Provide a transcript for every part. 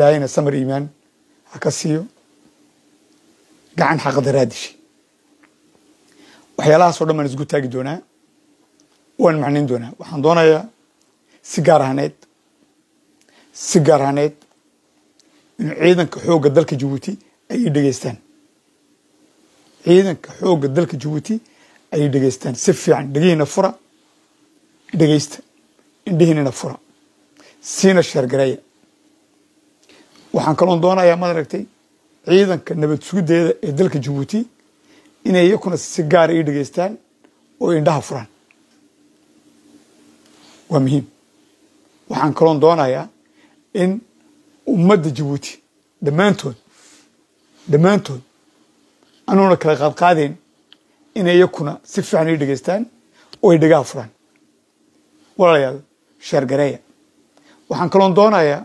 ilaahayna samar iimaan ha ka siiyo gacan xaqdaraa dishay waxyaalahaasoo dhan baan isgu taagi doonaa waan macnayn doonaa waxaan doonayaa si gaar ahaneed si gaar ahaneed inuu ciidanka xoogga dalka jabuuti ay dhegeystaan ciidanka xoogga dalka jabuuti ay dhegeystaan si fiican dhegihiina fura dhegeysta indhihiinina fura siina sheergareeya waxaan kaloon doonayaa maad aragtay ciidanka nabad sugiddeeda ee dalka jabuuti inay iyakuna si gaara ii dhegeystaan oo indhaha furaan. Waa muhiim. Waxaan kaloon doonayaa in ummadda jabuuti dhammaantood dhammaantood anuuna kala qaadqaadayn inay iyakuna si fiican ii dhegeystaan oo ay dhegaha furaan. Walaalayaal sheergareeya waxaan kaloon doonayaa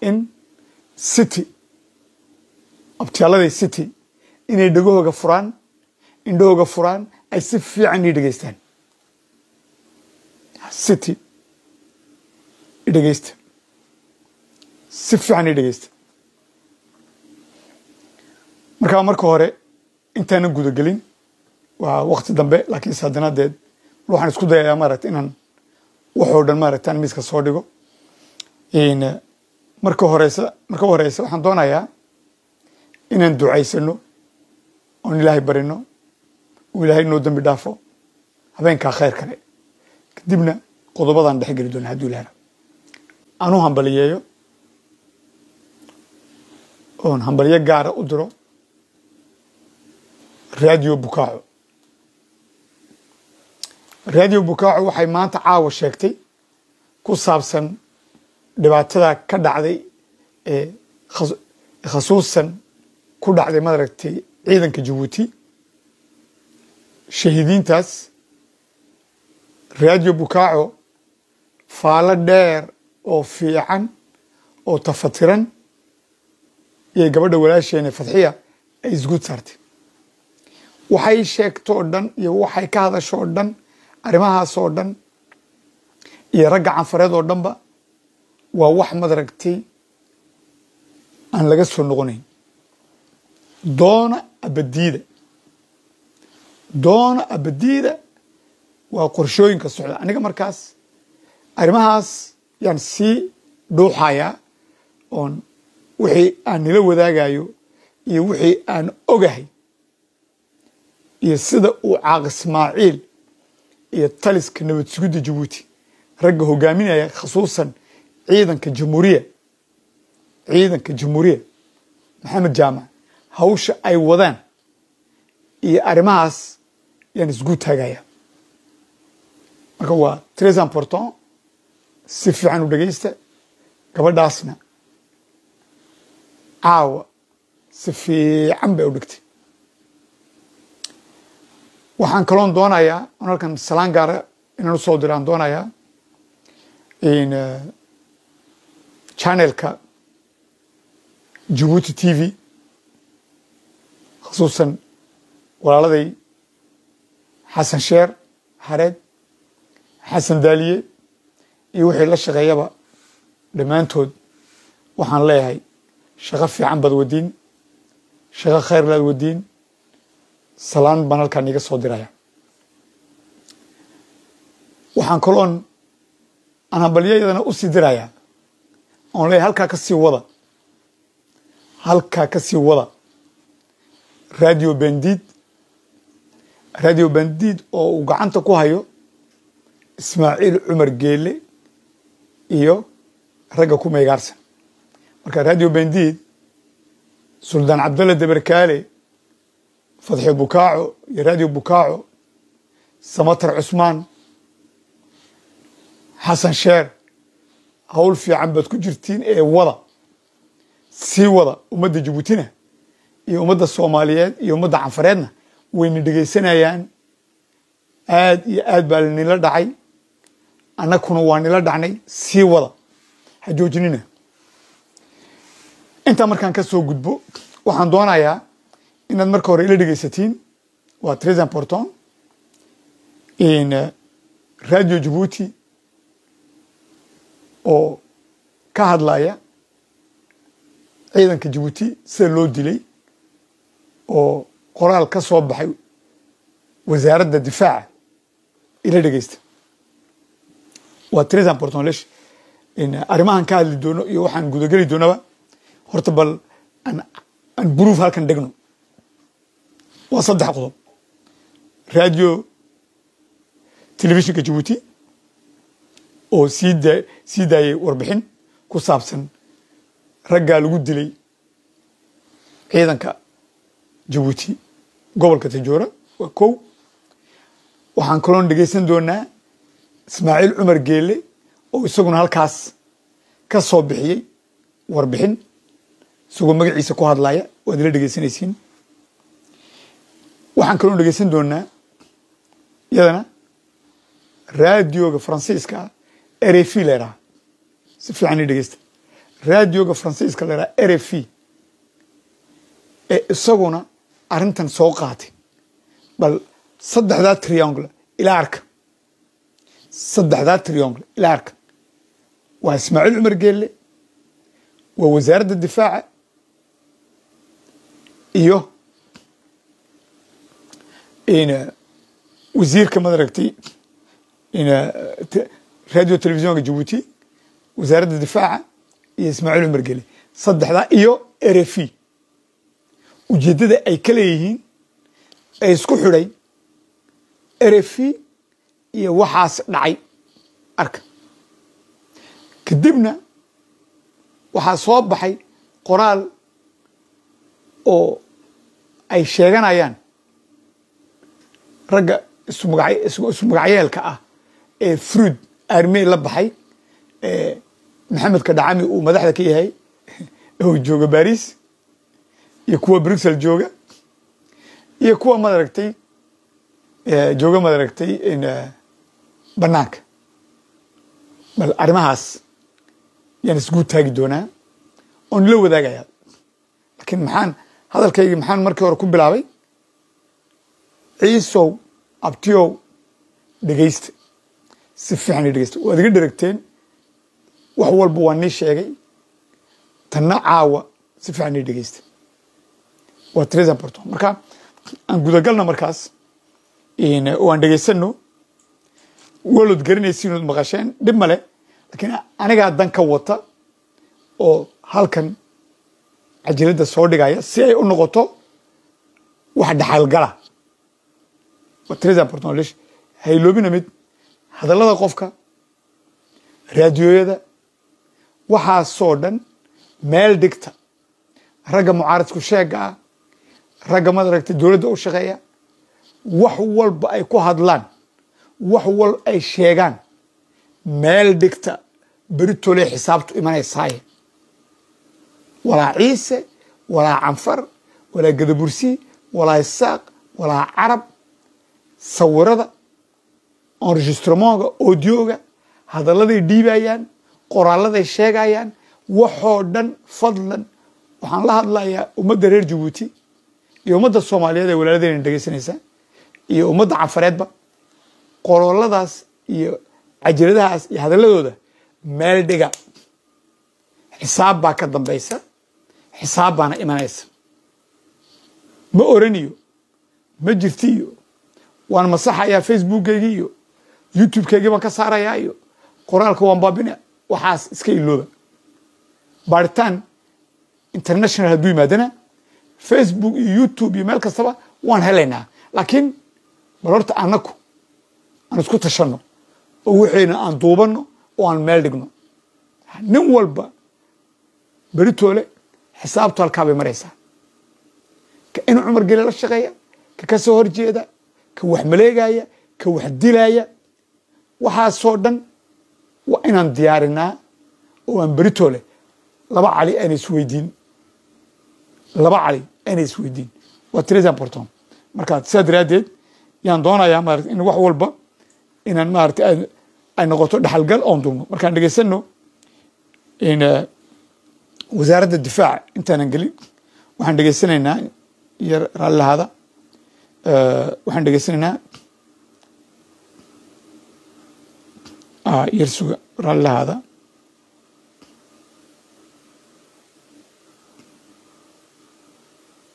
in city. Abtiyaaladii city inay dhegahooga furaan indhahooga furaan ay si fiican ii dhegeystaan city idhegeysta si fiican ii dhegeysta markaa marka hore intaanan gudagelin waa wakti dambe laakiinse haddana deed waxaan isku dayayaa maaragta inaan waxoo dhan maaragta aan miiska soo dhigo marka horeysa marka horeysa waxaan doonayaa inaan ducaysano oon ilaahay barino uu ilaahay noo dambi dhaafo habeenkaa khayr kale. Kadibna qodobadaan dhex geli doona hadduu ilahay anuu hambaliyeeyo oon hambalyo gaara u diro radio bukaaco. Radio bukaaco waxay maanta caawa sheegtay ku saabsan dhibaatada ka dhacday ee khasuusan ku dhacday maaragtay ciidanka jabuuti shahiidiintaas radio bukaaco faalo dheer oo fiican oo tafatiran iyo gabadha walaasheene fadxiya ay isguud saartay waxay sheegto o dhan iyo waxay ka hadasho o dhan arrimahaas oo dhan iyo ragga canfareed oo dhanba waa wax madaragtay aan laga soo noqonayn. Doona abadiida. Doona abadiida waa qorshooyinka socda. Aniga markaas arrimahaas yaan sii dhuuxayaa oon wixii aan nila wadaagayo iyo wixii aan ogahay iyo sida uu caaq ismaaciil iyo taliska nabad sugidda jabuuti ragga hogaaminaya khasuusan ciidanka jamhuuriya ciidanka jamhuuriya maxamed jaamac hawsha ay wadaan iyo arrimahaas yaan isgu taagaya. Marka waa tres important si fiican u dhegeysta gabadhaasna caawa si fiican bay u dhigtay. Waxaan kaloon doonayaa on halkan salaan gaara inaan u soo diraan doonayaa channelka jabuuti t v khasuusan walaaladay xasan sheer xareed xasan daaliye iyo wixii la shaqeeyaba dhammaantood waxaan leeyahay shaqo fiican baad wadiin shaqo khayr laad wadiin salaan baan halkaan iiga soo diraya. Waxaan kaloon aan hambalyayadana u dirayaa oon leeyahay halkaa ka sii wada. Halkaa ka sii wada. Radio bandid radio bandid oo uu gacanta ku hayo ismaaciil cumar geele iyo ragga ku meegaarsan marka radio bandid suldaan cabdalla deberkaale fadxi bukaaco iyo radio bukaaco samatar cusmaan xasan sheer hawl fiican baad ku jirtiin ee wada sii wada ummadda jabuutina iyo ummadda soomaaliyeed iyo ummadda canfareedna wayna dhegaysanayaan aad iyo aad baa nila dhacay annakuna waa nila dhacnay sii wada. Ha joojinina. Intaa markaan ka soo gudbo waxaan doonayaa inaad marka hore ila dhegaysatiin waa tres important. In radio jabuuti oo ka hadlaya ciidanka jabuuti sida loo dilay oo qoraal ka soo baxay wasaaradda difaaca ila dhegeysta waa tres important lesh arrimahan ka hadli doono iyo waxaan gudageli doonaba. Horta bal aan buruuf halkan dhegno waa saddex qodob. Radio telefishinka jabuuti oo sii daa sii daayay warbixin ku saabsan raggaa lagu dilay ciidanka jabuuti gobolka tajoora waa kow. Waxaan kaloon dhegeysan doonaa ismaaciil cumar geelle oo isaguna halkaas ka soo bixiyey warbixin. Isagoo magaciisa ku hadlaya waad ila dhegeysanaysiin waxaan kaloon dhegeysan doonaa iyadana raadioga faransiiska rfi la ydhaha si fiican i dhegeysta. Raadioga faransiiska la ydhaha rfi ee isaguna arrintan soo qaatay. Bal saddexdaa triangle ilaa arka. Saddexdaa triangle ilaa arka. Waa ismaaciil cumar geelle waa wasaaradda difaaca iyo wasiirka madaragtay radio telefisonka jabuuti wasaaradda difaaca iyo ismaaciil cumar geelle saddexdaa iyo rfi ujeeddada ay ka leeyihiin ee isku xidhay rfi iyo waxaas dhacay arka kadibna waxaa soo baxay qoraal oo ay sheeganayaan ragga ismuga isu magacyeelka ah ee fruid armey la baxay maxamedka dhacami uu madaxda ka yahay oo jooga baris iyo kuwa bruxel jooga iyo kuwa madaragtay jooga madaragtay banaanka. Bal arrimahaas yaan isgu taagi doonaa oon la wadaagaya laakiin maxaan hadalkaygii maxaan markii hore ku bilaabay ciisow abtiyow dhegeysta si fiican dhegeysta waad iga dheragteen wax walba waa nii sheegay. Tanna caawa si fiican ii dhegeysta waa tres important marka aan gudagalno markaas oo aan dhegeysano walood garanaysiin ood maqasheen. Dhib male laakiin anigaa dan ka wata oo halkan cajiradda soo dhigaya si ay u noqoto wax dhaxalgala waa tres important hayloobina mid hadallada qofka raadiyooyada waxaasoo dhan meel dhigta. Ragga mucaaradku sheega ah ragga madaragtay dowladda u shaqeeya wax walba ay ku hadlaan wax wal ay sheegaan. Meel dhigta beritole xisaabtu imanaysaaye walaa ciise walaa canfar walaa gadabursi walaa isaaq walaa carab. Sawirada enregistrementka audioga hadalladay dhiibayaan qoraaladay sheegayaan waxoo dhan fadlan. Waxaan la hadlayaa ummadda reer jabuuti iyo ummadda soomaaliyeed ee walaaladeyna dhegeysanaysaa iyo ummadda canfareedba qorooladaas iyo cajiradahaas iyo hadalladooda meel dhiga. Xisaab baa ka dambaysa xisaab baana imanaysa. Ma oraniyo ma jirti iyo waan masaxayaa facebookkeygii iyo youtube-keygii baan ka saarayaa iyo qoraalka waan baabina waxaas iska ilooba baaritaan international hadduu yimaadana facebook iyo youtube iyo meel kastaba waan helaynaa. Laakiin bal horta annaku aan isku tashanno oo waxayna aan duubanno oo aan meel dhigno. Nin walba beritoole xisaabtu halkaa bay maraysaa. Ka inuu cumar gele la shaqeeya ka ka horjeeda ka wax maleegaya ka wax dilaya waxaasoo dhan waa inaan diyaarinaa oo aan beritoole laba cali ayna isweydiin laba cali ayna isweydiin waa tres important. Marka sidaa daraaddeed yaan doonayaa maarata in wax walba inaan maarata ay noqoto dhaxalgal oon duubno markaan dhegeysano wasaaradda difaaca intaanan gelin waxaan dhegeysanaynaa yar raallilahaada waxaan dhegeysanaynaa yar suga raallilahaada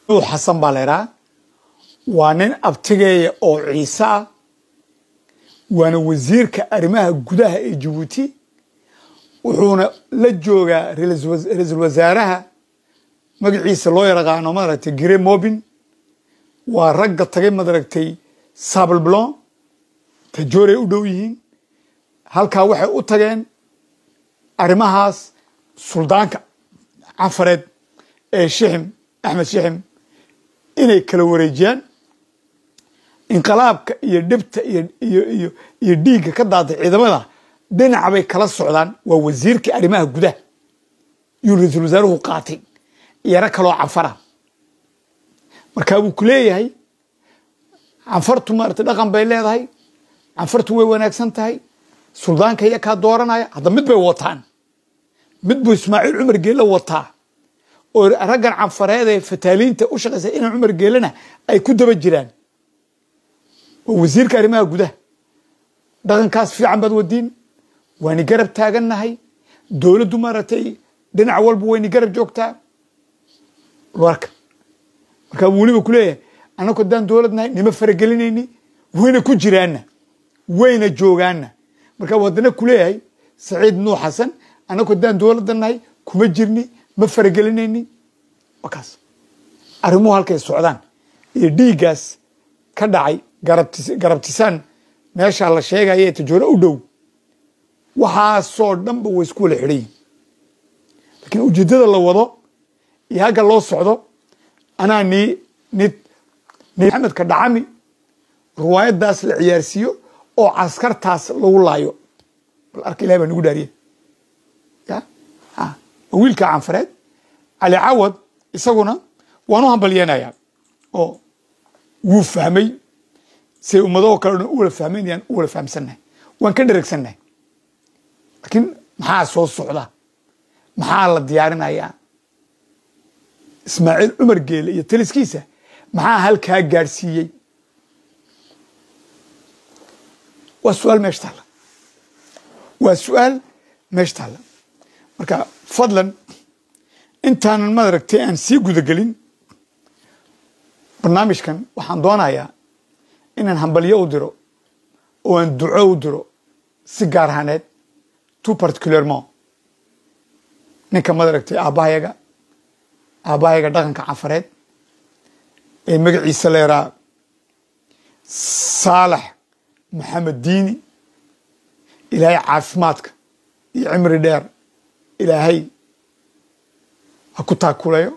nuux xasan baa la idhaha waa nin abtigeeya oo ciise ah waana wasiirka arrimaha gudaha ee jabuuti wuxuuna la joogaa ra'iisul wasaaraha magaciisa loo yaqaano maaragtay gire mobin waa ragga tagay maaragtay sabalblon tajoorey u dhow yihiin halkaa waxay u tageen arrimahaas suldaanka cafareed ee shixim axmed shixim inay kala wareejiyaan. Inqilaabka iyo dhibta iyo dhiigga ka daatay ciidamada dhinaca bay kala socdaan. Waa wasiirkii arrimaha gudaha yuu ra'iisul wasaaruhu qaatay yaro kaloo canfara markaa buu ku leeyahay canfartu maarata dhaqan bay leedahay canfartu way wanaagsan tahay suldaanka iya kaa dooranaya hadda mid bay wataan. Mid buu ismaaciil cumar geelle wataa. Oo raggan canfareed ee fataaliinta u shaqaysa inaan cumar geelena ay ku daba jiraan. Waa wasiirka arrimaha gudaha. Dhaqankaas fiican baad wadiin. Waani garab taagannahay. Dowladdu maaragtay dhinac walba wayni garab joogtaa. Warka markaa weliba ku leeyahay annagu haddaan dowlad nahay nima faragelinayni? Wayna ku jiraanna. Wayna joogaanna markaa buu haddana ku leeyahay saciid nuux xasan annagu haddaan dowladda nahay kuma jirni ma faragelinayni wakaas. Arrimuhu halkay socdaan. Iyo dhiiggaas ka dhacay garabtisaan meeshaa la sheegaya ee tajooro u dhow. Waxaasoo dhanba way isku wala xidhan yihiin laakiin ujeeddada la wado iyo hagga loo socdo anaa nii nid maxamedka dhacami riwaayaddaas la ciyaarsiiyo oo caskartaas lagu laayo. Bal arka ilahi baa nagu dhaariye ya? Wiilka canfareed? Cali cawad isaguna waan u hambalyeenayaa oo wuu fahmay. Say ummadoo kalena u wala fahmaynayaan u wala fahamsannahay waan ka dheregsannahay laakiin maxaa soo socda? Maxaa la diyaarinayaa ismaaciil cumar geele iyo taliskiisa maxaa halkaa gaadhsiiyey waa su'aal meesha taalla. Waa su'aal meesha taalla. Marka fadlan intaanan maaragtay aan sii gudagelin barnaamijkan waxaan doonayaa inaan hambalyo u diro oo aan duco u diro si gaar ahaaneed tout particulièrement ninka madaragtay aabbahayaga aabbahayaga dhaqanka canfareed ee magaciisa leeraa saalax maxamed diini ilaahay caafimaadka iyo cimri dheer ilaahay ha ku taakulayo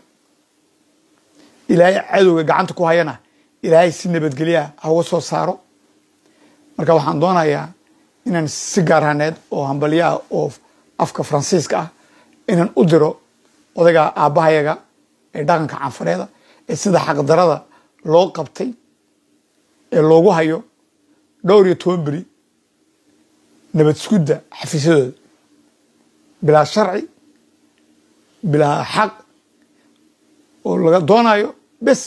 ilaahay cadowga gacanta ku hayana ilaahay si nabadgelyaha ha uga soo saaro. Marka waxaan doonayaa inaan si gaarhaneed oo hambalyaha oo afka faransiiska ah inaan u diro odayga aabbahayaga ee dhaqanka canfareeda ee sida xaqdarada loo qabtay ee loogu hayo dhowr iyo toban beri nabad sugudda xafiisyadooda. Bilaa sharci bilaa xaq oo laga doonayo bes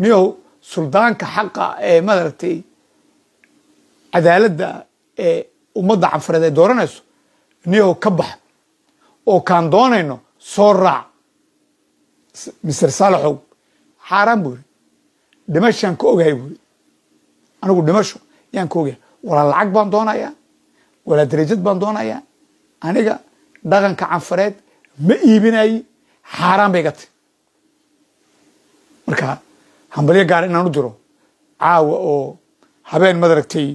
niyahow suldaanka xaqa ee maaragtay cadaaladda ee ummadda canfareed ay dooranayso niyahow ka bax oo kaan doonayno soo raac. Mister saalaxow xaaraan buu yiri dhimashaan ka ogahay buu yiri anigu dhimasho yaan ka walaa lacag baan doonayaa walaa darajad baan doonayaa aniga dhaqanka canfareed ma iibinayi xaaraan bay gatay marka hambalyo gaar inaan u diro caawa oo habeen madaragtay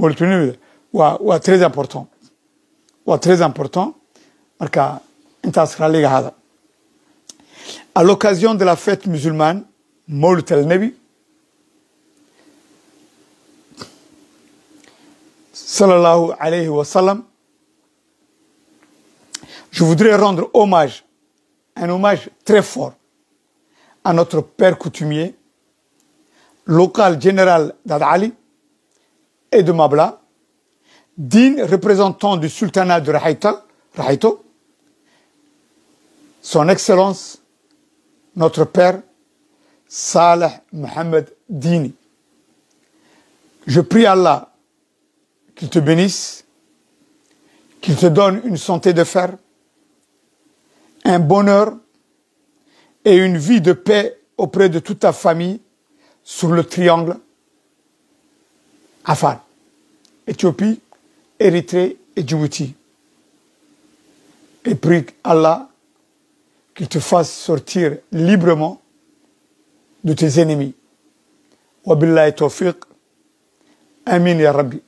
molitunimida waa tres important waa tres important marka intaas raalliga ahaada à de la fête musulmane al-Nabi sallallahu alayhi wa je voudrais rendre hommage un hommage très fort à notre père coutumier local général d'Adali et de Mabla, digne représentant du sultanat de Rahaïta, Rahaïto, son Excellence, notre père, Saleh Mohamed Dini. Je prie Allah qu'il te bénisse, qu'il te donne une santé de fer, un bonheur et une vie de paix auprès de toute ta famille sur le triangle Afar, Éthiopie, Érythrée et Djibouti. Et prie Allah qu'il te fasse sortir librement de tes ennemis. Wabillahi tawfiq. Amin ya Rabbi.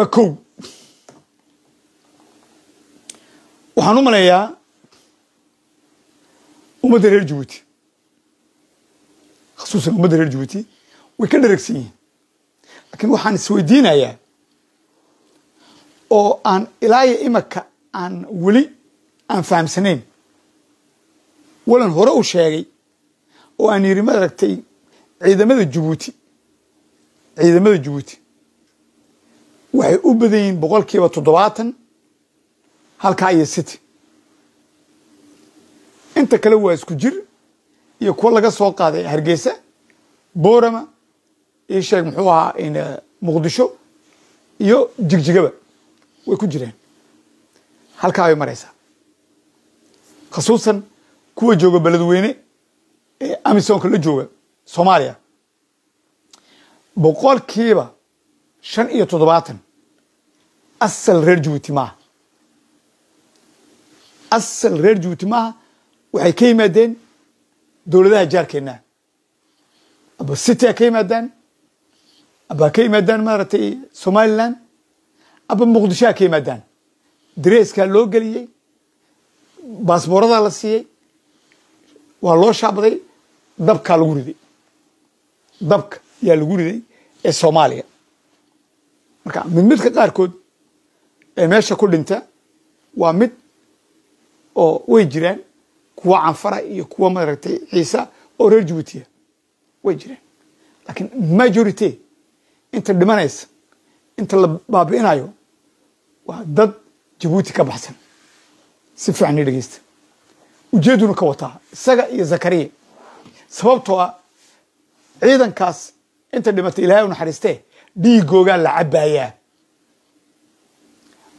Waa kow. Waxaan u maleeyaa ummadda reer jabuuti khasuusan ummadda reer jabuuti way ka dharagsan yihiin. Laakiin waxaan isweydiinayaa oo aan ilaaya imaka aan weli aan fahamsanayn. Walan hore u sheegay oo aan yidhi maaragtay ciidamada jabuuti ciidamada jabuuti waxay u badan yihiin boqol kiiba toddobaatan halkaa iyo city. Inta kale waa isku jir iyo kuwo laga soo qaaday hargeysa boorama ii sheeg muxuu ahaa muqdisho iyo jigjigaba way ku jireen. Halkaa bay maraysaa khasuusan kuwa jooga beledweyne ee amisonka la jooga soomaaliya. Boqolkiiba shan iyo toddobaatan asal reer jabuuti maaha asal reer jabuuti maaha waxay ka yimaadeen dowladaha jaarkeenna aba city a ka yimaadaan aba ka yimaadaan maaragtay somaliland aba muqdisho a ka yimaadaan dareeskaa loo geliyey baasbooradaa la siiyey waa loo shaabaday dabkaa lagu riday dabka yaa lagu riday ee soomaaliya marka mid midka qaarkood ee meesha ku dhinta waa mid oo way jiraan kuwa canfara iyo kuwa maaragtay ciisa oo reer jabuutiya way jiraan. Laakiin majority inta dhimanaysa inta la baabi'inayo waa dad jabuuti ka baxsan. Si fiican i dhegeysta ujeeduna ka wataa isaga iyo zakariya. Sababtoo ah ciidankaas inta dhimatay ilaahay u naxariistee dhiigoogaa la cabaayaa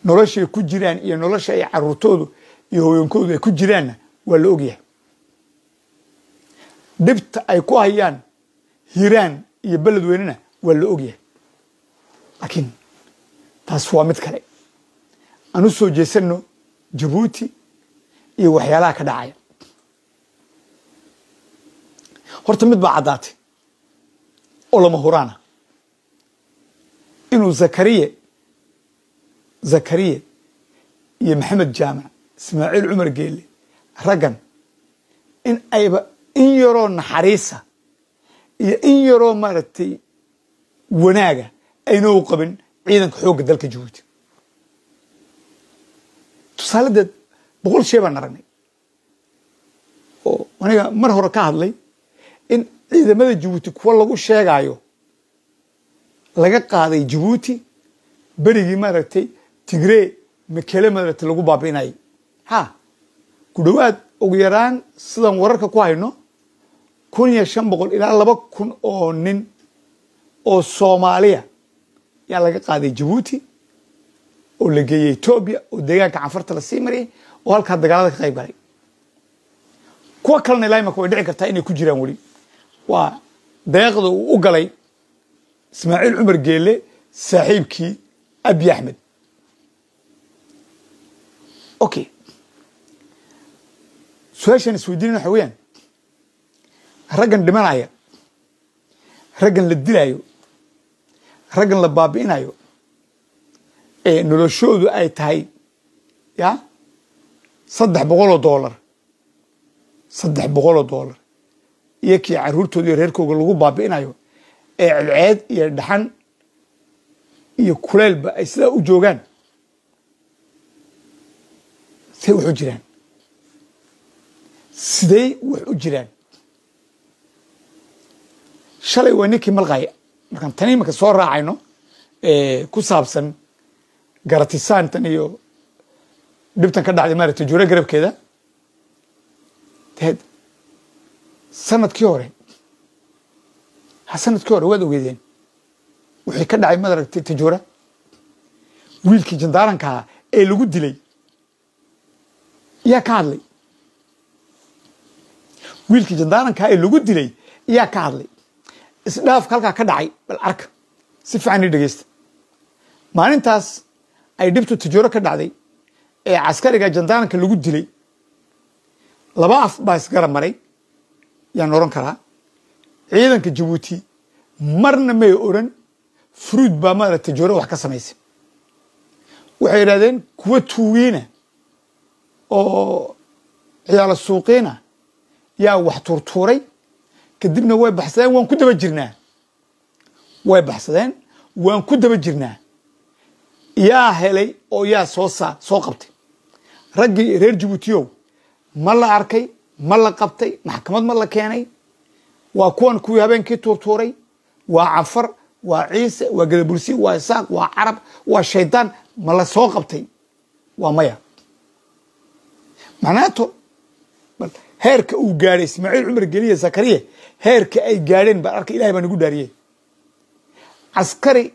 noloshay ku jiraan iyo nolosha ay caruurtoodu iyo hooyankoodu ay ku jiraanna waa la ogyahay. Dhibta ay ku hayaan hiiraan iyo beledweynena waa la ogyahay. Laakiin taas waa mid kale. Aan u soo jeesanno jabuuti iyo waxyaalaha ka dhacaya. Horta mid baa caddaatay oo lama huraana inuu zakariye zakariye iyo maxamed jaamac ismaaciil cumar geelle raggan in ayba in yaroo naxariisa iyo in yaroo maaragtay wanaaga ayna u qabin ciidanka xoogga dalka jabuuti tusaaladeed boqol shee baan aragnay oo aniga mar hore ka hadlay in ciidamada jabuuti kuwa lagu sheegaayo laga qaaday jabuuti berigii maaragtay tigree makele maaragtay lagu baabi'inayay ha ku dhowaad ugu yaraan sidaan wararka ku hayno kun iyo shan boqol ilaa laba kun oo nin oo soomaaliya yaa laga qaaday jabuuti oo la geeyey etoobiya oo deegaanka canfarta la sii mariyay oo halkaa dagaalada ka qayb galay. Kuwa kalena ilaa imaka way dhici kartaa inay ku jiraan weli. Waa deeqda uu u galay ismaaciil cumar geelle saaxiibkii abi axmed. Okay su'aashaan isweydiinin waxa weeyaan. Raggan dhimanaya. Raggan la dilaayo. Raggan la baabi'inayo ee noloshoodu ay tahay ya saddex boqoloo doolar saddex boqoloo doolar iyo kii caruurtooda iyo reerkooga lagu baabi'inayo ee cedceed iyo dhaxan iyo kuleylba ay sidaa u joogaan. Say wax u jiraan sidey wax u jiraan shalay waa ninkii malqaya markaan tani imanka soo raacayno ku saabsan garatisaantan iyo dhibtan ka dhacday maaragtay jure garabkeeda sannadkii hore sannadkii hore waad ogeedeen wixii ka dhacay maaragtay tajuura wiilkii jandaaranka ahaa ee lagu dilay yaa ka hadlay wiilkii jandaarankaa ee lagu dilay yaa ka hadlay isdhaafka halkaa ka dhacay bal arka si fiican ii dhegeysta maalintaas ay dhibtu tijooro ka dhacday ee caskariga jandaaranka lagu dilay laba af baa isgarab maray yaan oran karaa ciidanka jabuuti marna may oran fruud baa maara tijooro wax ka samaysay. Waxay yidhahdeen kuwa tuugiina oo ciyaalo suuqiina yaa wax tuurtuuray kadibna way baxsadeen waan ku daba jirnaa. Way baxsadeen waan ku daba jirnaa. Yaa helay oo yaa soo saa soo qabtay. Raggii reer jabuutiyow ma la arkay ma la qabtay maxkamad ma la keenay waa kuwan kuwii habeenkii tuurtuuray. Waa cafar waa ciise waa gadabursi waa isaaq waa carab waa shaydaan ma la soo qabtay? Waa maya. Macnaato heerka uu gaadhay ismaaciil cumar geliye zakariye heerka ay gaadheen baan arkay ilahay baa nagu dhaariyey caskari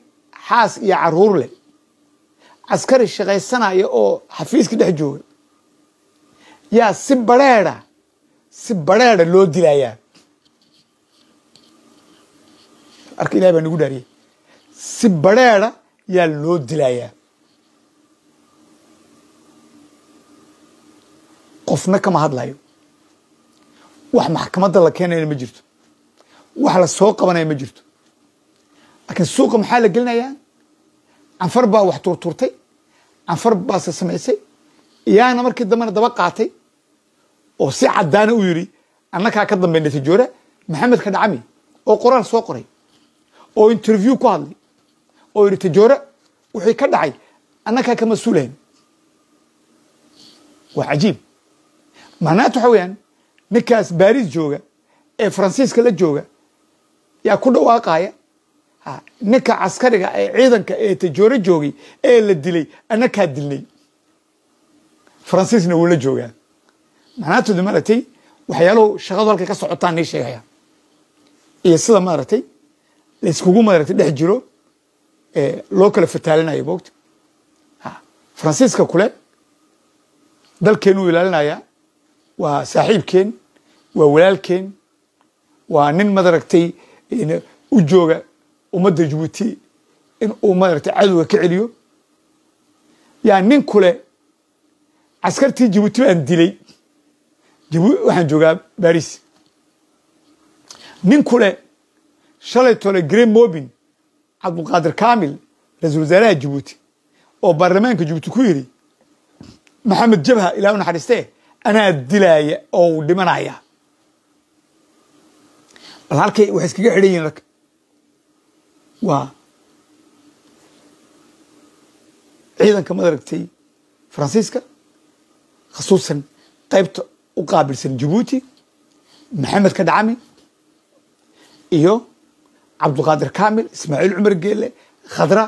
xaas iyo carruur leh. Caskari shaqaysanaya oo xafiiska dhex jooga. Yaa si badrheeda si badrheeda loo dilayaa arka ilahay baa nagu dhaariyey si badrheeda yaa loo dilayaa. Qofna kama hadlayo wax maxkamadda la keenayna ma jirto. Wax la soo qabanaya ma jirto. Laakiin suuqa maxaa la gelinayaa? Canfar baa wax tuurtuurtay. Canfar baase samaysay. Iyaana markii dambena daba qaatay oo si caddaana u yidhi annakaa ka dambeynay tijoora maxamed ka dhacami oo qoraal soo qoray oo interview ku hadlay oo yidhi tijoora wixii ka dhacay annakaa ka mas'uulayn waa cajiib. Macnaatu waxa weyaan ninkaas baris jooga ee faransiiska la jooga yaa ku dhawaaqaya ninka caskariga ee ciidanka ee tajooro joogay ee la dilay annakaa dilnay. Faransiisna wuu la joogaa. Macnaatooda maaragtay waxyaaluhu shaqadu halkay ka socotaan nii sheegaya iyo sida maaragtay layskugu maaragtay dhex jiro loo kala fataalinayo moogta faransiiska kule dalkeenuu ilaalinaya waa saaxiibkeen waa walaalkeen waa nin madaragtay u jooga ummadda jabuuti in uu maaragtay cadowga ka celiyo. Yaa nin kule caskartii jabuuti baan dilay. Waxaan joogaa baris nin kule shalay tole green mobin cabdulqaadir kamil ra'isul wasaaraha jabuuti oo baarlamaanka jabuuti ku yidhi maxamed jabha ilah u naxariistee anaa dilaaya oo dhimanaya. Bal halkay waxay iskaga xidhan yihiin rag. Waa ciidanka madaragtay faransiiska khasuusan qaybta u qaabilsan jabuuti maxamed ka dhacami iyo cabdulqaadir kamil ismaaciil cumar geele khadra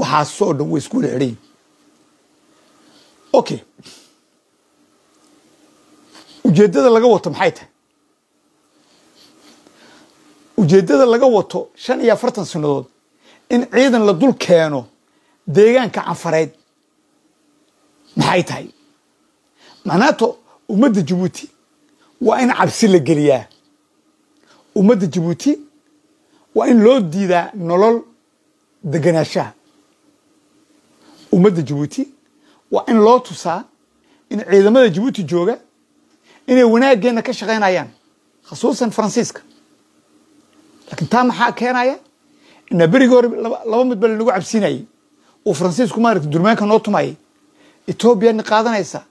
waxaasoo dhan way isku wada xidhan yihiin okay ujeeddada laga wato maxay tahay? Ujeeddada laga wato shan iyo afartan sannadood in ciidan la dul keeno deegaanka canfareed maxay tahay? Macnaato ummadda jabuuti waa in cabsi la geliyaa. Ummadda jabuuti waa in loo diidaa nolol deganaanshaha. Ummadda jabuuti waa in loo tusaa in ciidamada jabuuti jooga inay wanaaggeena ka shaqaynayaan khasuusan faransiiska. Laakiin taa maxaa keenaya? Ina berigii hore laba mid ba lanagu cabsiinayay. Uu faransiisku maaragta durmaanka noo tumayay. Etoobiyani qaadanaysa.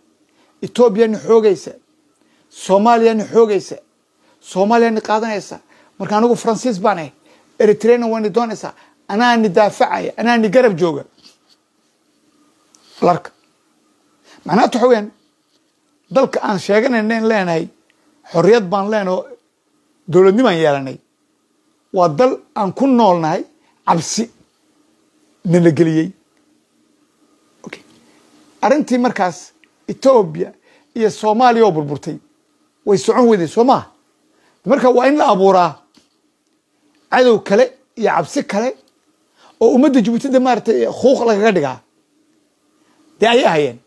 Etoobiyani xoogaysa. Soomaaliyani xoogaysa. Soomaaliyani qaadanaysa. Marka anigu faransiis baan ahay eritrena wani doonaysaa anaani daafacaya anaani garab jooga. Larka macnaatu waxa weyaan dalka aan sheeganayna in leenahay xorriyad baan leenaho dowladnimaan yeelanay. Waa dal aan ku noolnahay cabsi nala geliyey. Arrintii markaas etoobiya iyo soomaaliya oo burburtay. Way socon weyday soo maha marka waa in la abuuraa cadow kale iyo cabsi kale oo ummadda jabuutida maaratay khuuq lagaga dhigaa. Dee ayay hayeen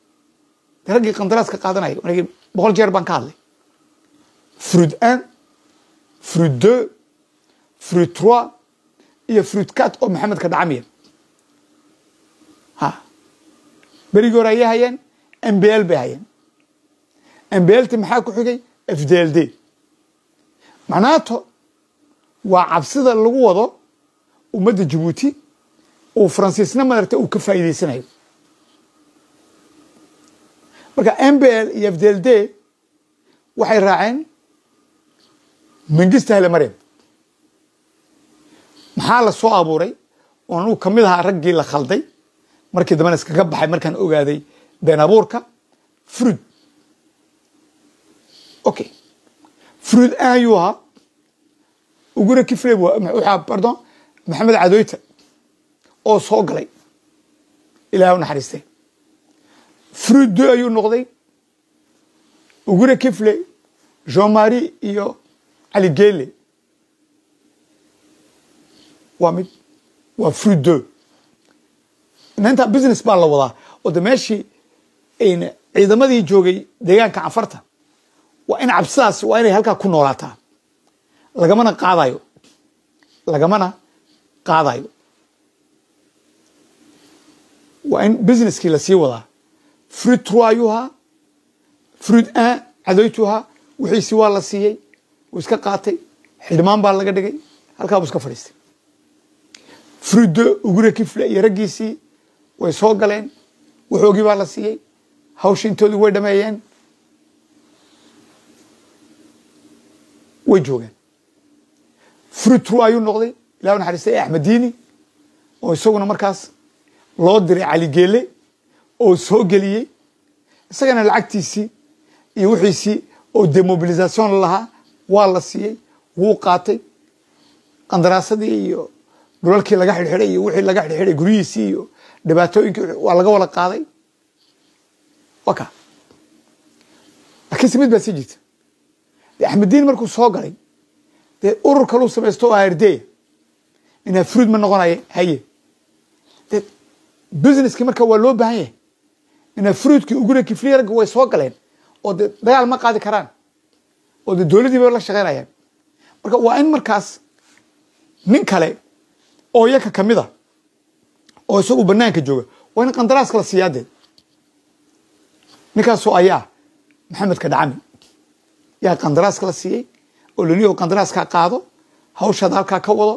de raggii qandaraaska qaadanaya anigii boqol jeer baan ka hadlay. Fruit un fruit deux fruit trois iyo fruit cat oo maxamedka dhacamiya ha. Berigii hore ayay hayeen mbl bay hayeen mblt maxaa ku xigay? Fdld macnaato waa cabsida lagu wado ummadda jabuuti uu faransiisna maaragta uu ka faa'iidaysanayo. Marka mbl iyo fdld waxay raaceen mangista helemarem maxaa la soo abuuray? Oo anugu ka mid ahaa raggii la khalday markii dambena iskaga baxay markaan ogaaday been abuurka fruid okay fruid ayuu ahaa uguna kifle waxaa pardon maxamed cadoyta oo soo galay ilaah u naxariistay. Deux ayuu noqday. Uguna kifle jean marie iyo cali gele waa mid waa fruit deux. Inta business baa la wadaa oo de meeshii ciidamadii joogay deegaanka canfarta waa in cabsidaas waa inay halkaa ku noolaataa lagamana qaadayo lagamana qaadayo waa in businesskii la sii wadaa fruit trois ayuu ahaa fruit un cadoytu ahaa wixiisi waa la siiyey wuu iska qaatay xildhibaan baa laga dhigay halkaa buu iska fadhiistay fruit deux ugura kifle iyo raggiisii way soo galeen waxoogii baa la siiyey hawsha intoodii way dhameeyeen way joogeen fruit trois ayuu noqday. Ilah naxariistay axmed diini oo isaguna markaas loo diray caligeele oo soo geliyey. Isagana lacagtiisii iyo wixiisii oo demobilisation lahaa waa la siiyey wuu qaatay. Qandaraasadii iyo dhulalkii laga xidhxidhay iyo wixii laga xidhxidhay guryihiisii iyo dhibaatooyinkii waa laga wada qaaday. Waa ka. Laakiinse mid baa sii jirta. De axmeddiin markuu soo galay dee urur kaluu samaysto oo ardeya inaa fruid ma noqonaya haye de businesskii marka waa loo baahan yahay inaa fruidkii uguna kifliya ragga way soo galeen oo de dagaal ma qaadi karaan oo de dowladdii bay la shaqeynayaan marka waa in markaas nin kale oo yaka ka mid a oo isagu banaanka jooga waa in qandaraaska la siiyaa dee ninkaasoo ayaa maxamedka dhacami yaa qandaraaska la siiyey oo laniyo qandaraaskaa qaado hawshaada halkaa ka wado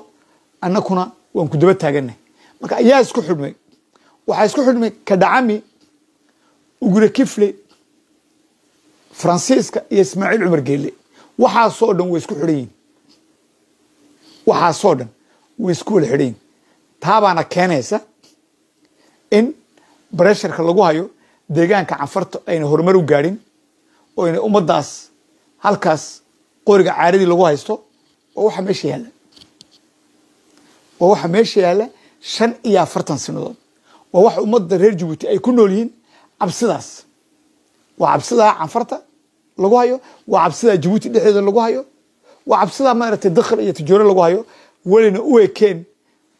annakuna waan ku daba taaganay marka ayaa isku xidhmay. Waxaa isku xidhmay ka dhacami ugura kifle faransiiska iyo ismaaciil cumar geelle. Waxaasoo dhan way isku xidhan waxaasoo dhan way isku wala xidhan yihiin taabaana keenaysa in bresharka lagu hayo deegaanka canfarta ayna horumar u gaadhin oo ayna ummaddaas halkaas qoriga caaradii lagu haysto waa waxa meesha yaalla. Waa waxa meesha yaalla shan iyo afartan sanadood waa waxa ummadda reer jabuuti ay ku nool yihiin cabsidaas. Waa cabsidaa canfarta lagu hayo waa cabsidaa jabuuti dhexdeeda lagu hayo waa cabsidaa maaragtay dakhil iyo tijoore lagu hayo welina u ekeen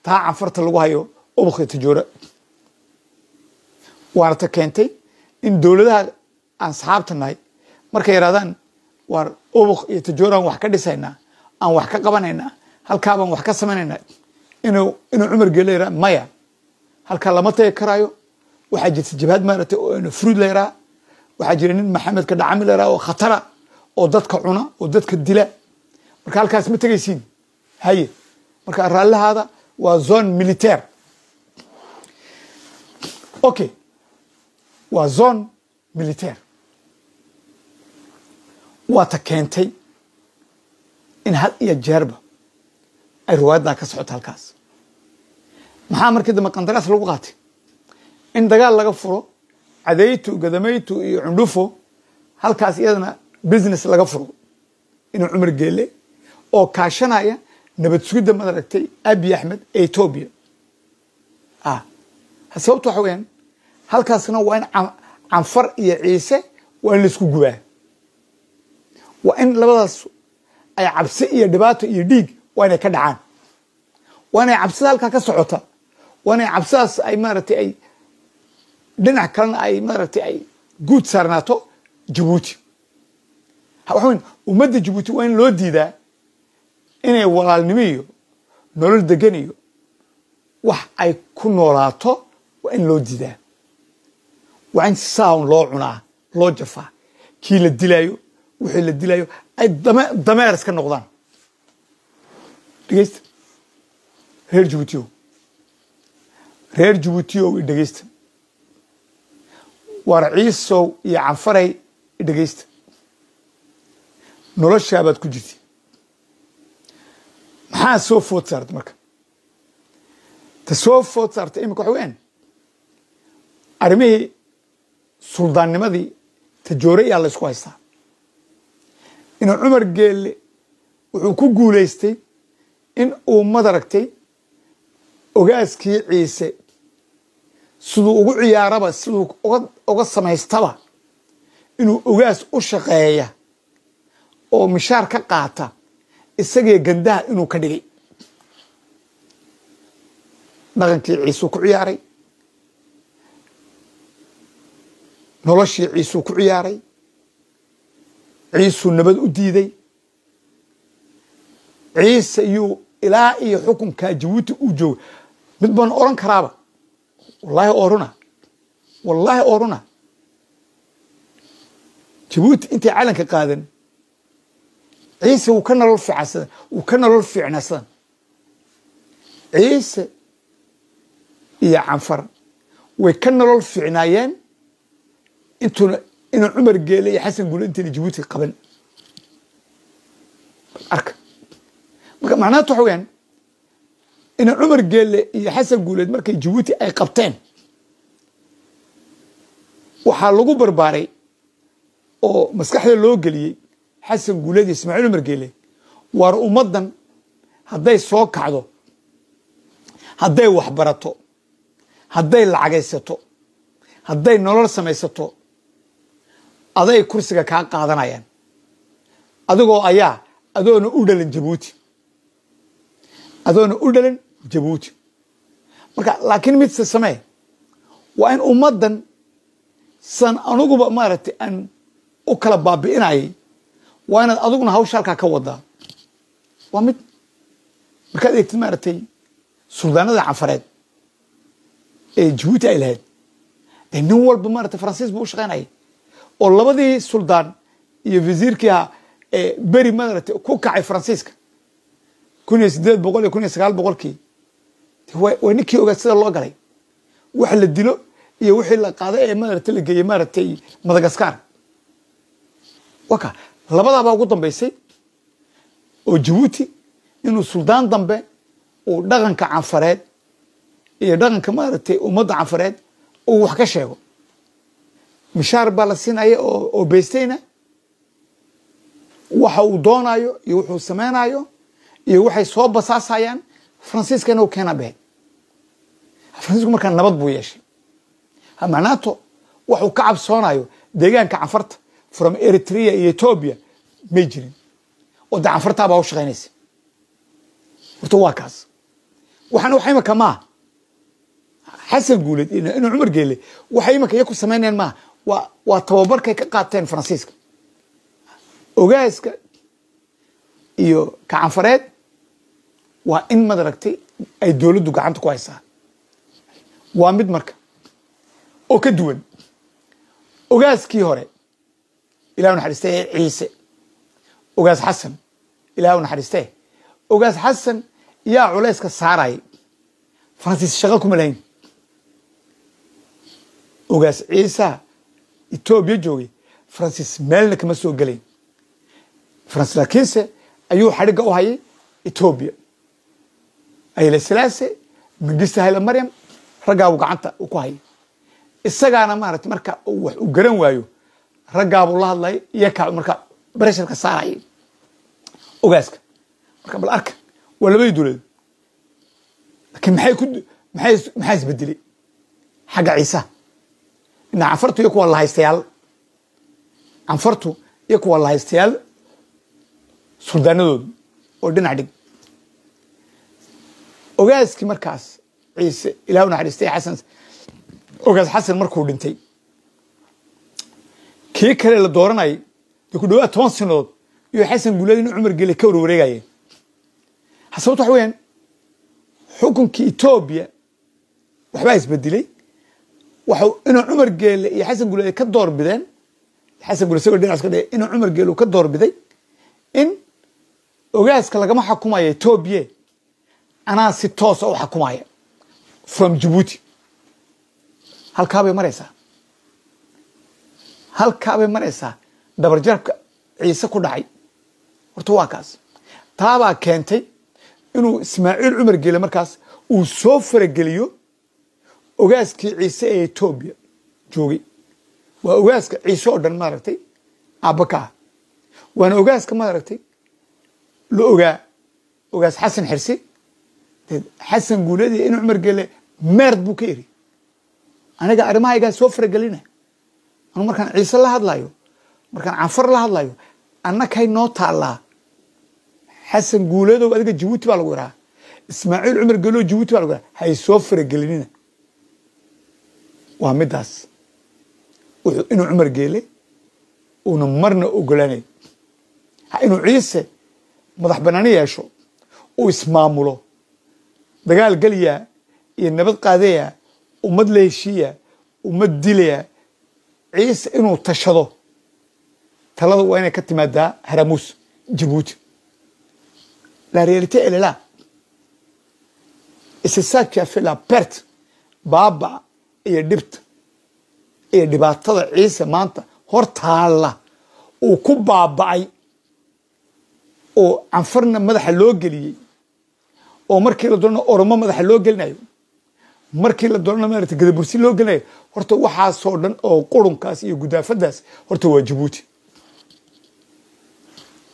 taa canfarta lagu hayo ubakhi tijoore. Waana ta keentay in dowladaha aan saxaabta nahay markay yidhahdaan waar ubuk iyo tijooraan wax ka dhisaynaa aan wax ka qabanaynaa halkaabaan wax ka samaynaynaa inuu inuu cumar geele yidhaa maya halkaa lama tagi karaayo. Waxaa jirta jabhad maaragtay oo fruid la yidhaha waxaa jira nin maxamedka dhacami yidhaha oo khatara oo dadka cuna oo dadka dila. Marka halkaas ma tegaysiin. Haye marka raallihaada waa zone militaire. Okay waa zone militaire waa ta keentay in had iyo jeerba ay riwaayaddaa ka socoto halkaas. Maxaa markii dambe qandaraas lagu qaatay? In dagaal laga furo cadaytu gadamaytu iyo cundhufo halkaas iyadana business laga furo. Inuu cumar geele oo kaashanaya nabad sugidda maaragtay abi axmed ee etoobiya ah sababta waxa weyaan halkaasna waa in canfar iyo ciise waa in la isku gubaa waa in labadaas ay cabsi iyo dhibaato iyo dhiig waa inay ka dhacaan. Waa inay cabsida halkaa ka socota waa inay cabsidaas ay maaragtay ay dhinac kalena ay maaragtay ay guud saarnaato jabuuti. Waxa weyn ummadda jabuuti waa in loo diidaa inay walaalnimo iyo nolol degan iyo wax ay ku noolaato waa in loo diidaa. Waa in saawn loo cunaa loo jafaa. Kii la dilaayo wixii la dilaayo ay dameer iska noqdaan. Dhegeysta reer jabuutiyow reer jabuutiyow idhegeysta waar ciisow iyo canfaray idhegeysta noloshaabaad ku jirti maxaa soo food saarta marka? Ta soo food saarta iminka waxa weyaan arrimihii suldaannimadii tajoore ayaa la ysku haystaa inuu cumar geelle wuxuu ku guulaystay in uu madaragtay ogaaskii ciise. Siduu ugu ciyaaraba siduu uga samaystaba inuu ogaas u shaqeeya oo mishaar ka qaata isagee gandaha inuu ka dhigay. Dhaqankii ciisuu ku ciyaaray. Noloshii ciisuu ku ciyaaray ciisuu nabad u diiday. Ciise iyuu ilaa iyo xukunkaa jabuuti uu jooga mid baan oran karaaba. Wallaahi ooruna. Wallaahi ooruna. Jabuuti intay calanka qaadan ciise wuu ka nolol fiicnsadan wuu ka nolol fiicnaasadan ciise iyo canfar way ka nolol fiicnaayeen intuuna inuu cumar geele iyo xasan guule intayna jabuuti qaban arka. Marka macnaatu waxa weyaan ina cumar geelle iyo xasan guuleed markay jabuuti ay qabteen waxaa lagu barbaaray oo maskaxda loo geliyey xasan guuleed iyo ismaaciil cumar geele. Waar ummaddan hadday soo kacdo hadday waxbarato hadday lacagaysato hadday nolol samaysato aday kursiga kaa qaadanayaan adigoo ayaa adoona u dhalan jabuuti adoona u dhalan jabuuti marka laakiin midse samee waa in ummaddan san anuguba maaragtay aan u kala baabi'inayay waa inaad adiguna hawsha halkaa ka wadaa waa mid markaad eegtid maaragtay suldaanada canfareed ee jabuuti ay lahayd dee nin walba maaragtay faransiis buu u shaqaynayay oo labadii suldaan iyo wasiirkii ahaa ee beri maaragtay ku kacay faransiiska kun iyo sideed boqol iyo kun iyo sagaal boqolkii waa ninkii ogaa sida loo galay. Wax la dilo iyo wixii la qaado ee maaragtay la geeyey maaragtay madagaskar waka labadaabaa ugu dambaysay oo jabuuti inuu suldaan dambe uu dhaqanka canfareed iyo dhaqanka maaragtay ummadda canfareed uu wax ka sheego mishaar baa la siinaya oo beystayna waxa uu doonayo iyo wuxuu samaynayo iyo waxay soo basaasayaan. Faransiiskana u keena behe faransiisku markaa nabad buu yeeshay. Macnaato waxuu ka cabsoonayo deegaanka canfarta from eritrea iyo ethoobia may jirin. Oo de u shaqaynaysa. Horta waa kaas. Waxaana wax imaka maaha xasan guuleed inuu cumar geele waxay imaka iya ku samaynayaan maaha waa waa tababarkay ka qaateen faransiiska ogaaska iyo kacanfareed waa in madaragtay ay dowladdu gacanta ku haysaa. Waa mid marka oo ka duwan. Ogaaskii hore ilah naxariistee ciise. Ogaas xasan ilah naxariistee ogaas xasan yaa culayska saarayay faransiis shaqo kuma lahayn. Ogaas ciisaha etoobiya joogay faransiis meelna kama soo gelayn faransiis laakiinse ayuu xadhigga u hayay etoobiya ayle silaase hayle maryam raggaabuu gacanta ku hayay. Isagaana maarata marka wax uu garan waayo raggaabuu la hadlayay iyo ka marka baresharka saarayay. Ogaaska marka bal arka waa labadii dowladood laakiin maxay ku maxay maxaa isbedelay? Xagga ciisaha ina canfartu iyo kuwa lahaystayaal canfartu iyo kuwa lahaystayaal suldaanadoodu oo dhinac dhig. Ogaaskii markaas ciise ilah naxariistay xasan. Ogaas xasan markuu dhintay. Kii kale la dooranayay dee ku dhawaad toban sanadood iyo xasan guuleed inuu cumar gele ka warwareegayeen sababto waxa weyaan xukunkii etoobiya waxbaa isbedelay waxa inuu cumar geele iyo xasan guuleed ay ka door bideen. Xasan guuleed isagoo dhinac iska dhigay inuu cumar geele uu ka door biday in ogaaska lagama xukumaya etoobiya. Anaa si toosa u xukumaya from jabuuti halkaa bay maraysaa. Halkaa bay maraysaa. Dabarjarabka ciise ku dhacay. Horta waa kaas. Taabaa keentay inuu ismaaciil cumar geele markaas uu soo farageliyo ogaaskii ciise ee etoobiya joogay waa ogaaska ciise oo dhan maaragtay aabba ka ah. Waana ogaaska maaragtay la ogaa ogaas xasan xirsi. Xasan guuleed iyo inuu cumar geele meerd buu ka eri aniga arrimahaygaa soo faragelina. Anu markaan ciise la hadlayo markaan canfar la hadlayo annakay noo taallaa? Xasan guuleedow adiga jabuuti baa lagu iraa ismaaciil cumar geeloo jabuuti baa lagu iraa hay soo faragelinina waa middaas wuxuu inuu cumar geele uuna marna ogolaanay inuu ciise madax banaani yeesho uu ismaamulo. Dagaal geliyaa iyo nabad qaadayaa ummad la heshiiya ummad dilayaa ciise inuu tashado. Talada waa inay ka timaadaa haramuus jabuuti la réalité elle est là et c'est ça qui a fait la perte baaba iyo dhibta iyo dhibaatada ciise maanta hor taalla uu ku baaba'ay oo canfarna madaxa loo geliyey oo markii la doonana oromo madaxa loo gelinayo markii la doonana maarata gadabursi loo gelinayo horta waxaasoo dhan oo qurunkaas iyo gudaafadaas horta waa jabuuti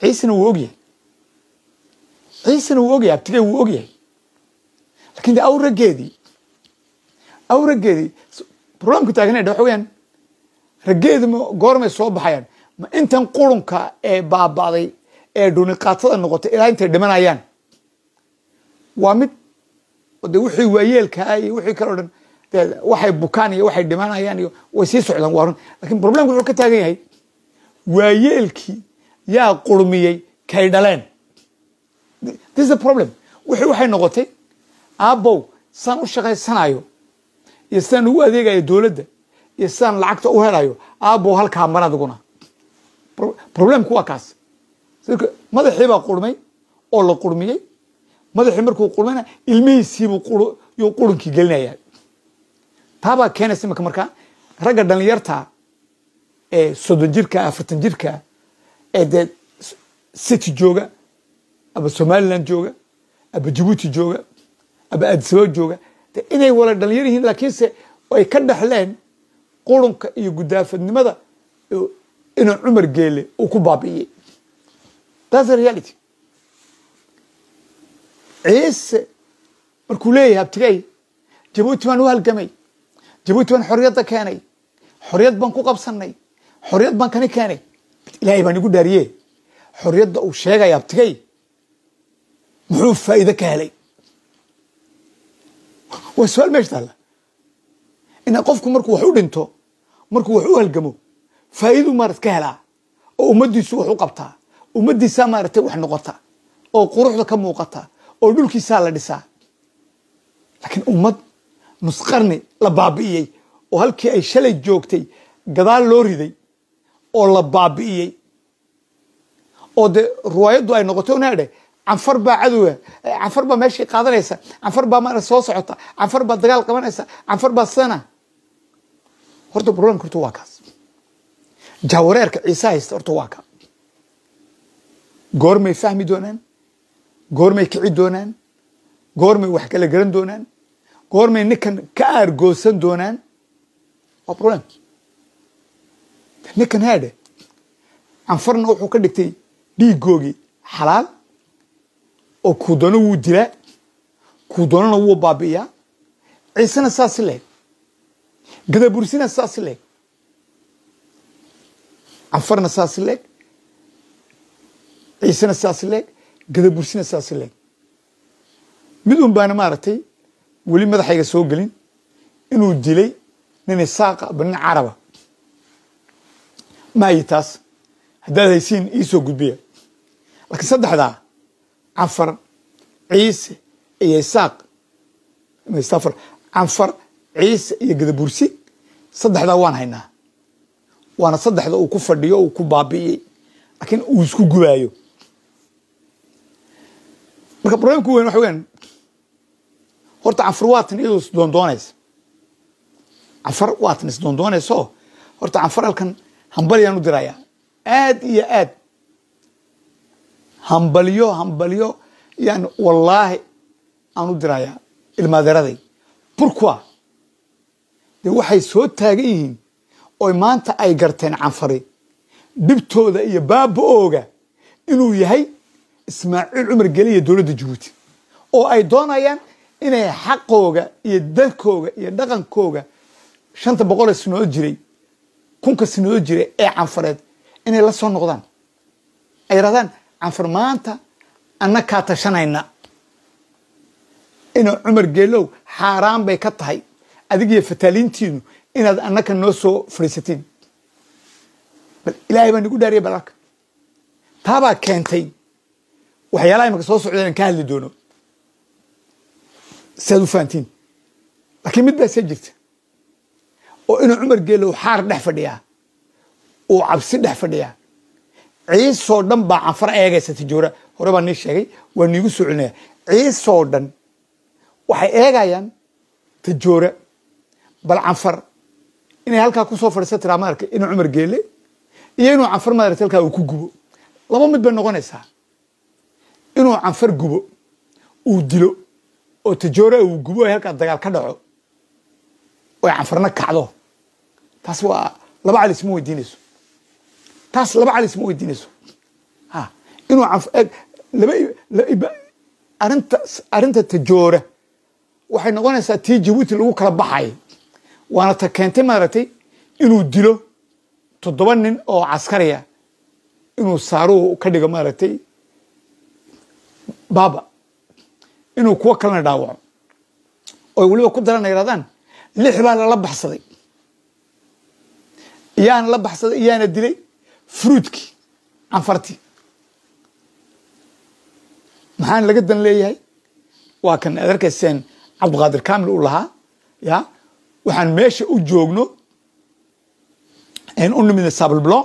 ciisena wuu ogyahay. Ciisena wuu ogyahay abtigey wuu ogyahay. Lakin de awrageedii awrageedii problemku taaganay waxa weyaan raggeedi ma goormay soo baxayaan. Ma intan qurunka ee baaba'day ee dhuniqaatada noqotay ilaa intay dhimanayaan waa mid de wixii waayeelkaa iyo wixii kale o dhan waxay bukaan iyo waxay dhimanayaan iyo way sii socdaan waa run. Lakin problemku wuxuu ka taagan yahay waayeelkii yaa qurmiyey kay dhaleen. This is the problem. Wixii waxay noqotay aabbow saan u shaqaysanayo iyo sidaan ugu adeegayo dowladda iyo sidaan lacagta u helayo aabbow halkaa mar adiguna. Problemku waa kaas. Madaxii baa qurmay oo la qurmiyey madaxii markuu qurmayna ilmihiisiibuu yuu qurunkii gelinaya taabaa keenaysa imaka markaa ragga dhalinyarta ee soddon jirka afartan jirka ee dee city jooga aba somaliland jooga aba jabuuti jooga aba addisababa jooga inay wala dhalinyar yihiin laakiinse ay ka dhexleen qurunka iyo gudaafadnimada inuu cumar geele uu ku baabi'iyey that's reality. Ciise markuu leeyahay abtigey jabuuti baan u halgamay jabuuti baan xorriyadda keenay xorriyad baan ku qabsanay xorriyad baan kani keenay. Ilaahay baan igu dhaariye xorriyadda uu sheegaya abtigey muxuu faa'iide ka helay waa su'aal meesha taalla. Ina qofku markuu wax u dhinto markuu wax u halgamo faa'iiduu maarat ka helaa? Oo ummaddiisu wax u qabtaa? Ummaddiisaa maaragtay wax noqota oo quruxda ka muuqata? Oo dhulkiisaa la dhisaa? Laakiin ummad nusqarni la baabi'iyey oo halkii ay shalay joogtay gadaal loo riday oo la baabi'iyey. Oo dee riwaayaddu ay noqotay unaadhe canfar baa cadowga canfar baa meeshii qaadanaysa. Canfar baa maarata soo socota. Canfar baa dagaal qabanaysa. Canfar baa sana. Horta problemka horta waa kaas. Jaawareerka ciise haysta horta waa ka. Goormay fahmi doonaan. Goormay kici doonaan. Goormay wax kala garan doonaan. Goormay ninkan ka aargoosan doonaan. Waa problem ninkan haadhe canfarna wuxuu ka dhigtay dhiigoogii xalaal oo kuu doono wuu dilaa kuu doonana wuu baabi'iyaa ciisena saasi leeg gadabursina saasi leeg canfarna saasi leeg ciisena saasi leeg gadabursina saasi leeg mid un baana maaragtay weli madaxayga soo gelin inuu dilay nin isaaqa aba nin caraba. Maayi taas haddaad haysiin iisoo gudbiya. Laakiin saddexdaa canfar ciise iyo isaaq. Mstafar canfar ciise iyo gadabursi. Saddexdaa waan haynaa. Waana saddexda uu ku fadhiyo uu ku baabi'iyey. Laakiin uu isku gubaayo. Marka problemku weyn waxa weyaan horta canfar waatan iyadoo isdoondoonaysa canfar waatan isdoondoonayso horta canfar halkan hambalyaan u dirayaa. Aad iyo aad hambalyo hambalyo yaan wallaahi aan u dirayaa ilmaadeeraday burqua dee waxay soo taagan yihiin oy maanta ay garteen canfari. Dhibtooda iyo baaba-ooga inuu yahay ismaaciil cumar geliya dowladda jabuuti oo ay doonayaan inay xaqooga iyo dalkooga iyo dhaqankooga shanta boqolee sinood jiray kunka sinood jiray ee canfareed inay la soo noqdaan. Ay yidhahdaan canfar maanta anna kaa tashanayna inuu cumar geelow xaaraan bay ka tahay adigiyo fataaliintiinu inaad annaka noo soo fadhiisatiin bal ilaahay baa nagu dhaariya balalka taabaa keentay waxyaalaha imaka soo socdeen aan ka hadli doono. Si aad u fahantiin. Laakiin mid baa see jirta. Oo inuu cumar geelow xaar dhex fadhiyaa uu cabsi dhex fadhiyaa ciisoo dhan baa canfar eegaysa tijoora hore baa nii sheegay waa niigu soo celinaya ciisoo dhan waxay eegayaan tajoora bal canfar inay halkaa ku soo fadhiisa tiraa maarka inuu cumar geele iyo inuu canfar maarata halkaa uu ku gubo. Laba mid bay noqonaysaa. Inuu canfar gubo uu dilo oo tajoora uu gubo halkaa dagaal ka dhaco oy canfarna kacdo. Taas waa laba cali isma weydiinayso taas laba cali isma weydiinayso. Inuu arinta arrinta tajoora waxay noqonaysaa tii jabuuti lagu kala baxay. Waana ta keentay maaragtay inuu dilo toddoba nin oo caskariya inuu saaruhu ka dhigo maaragtay baaba. Inuu kuwo kalena dhaawaco. Oy weliba ku darana yidhahdaan lix baa lala baxsaday. Iyaana la baxsaday iyaana dilay fruudkii canfartii maxaan laga dan leeyahay? Waa kan aad arkayseen cabdiqaadir kamil uu lahaa ya? Waxaan meesha u joogno u nimidna sabalblon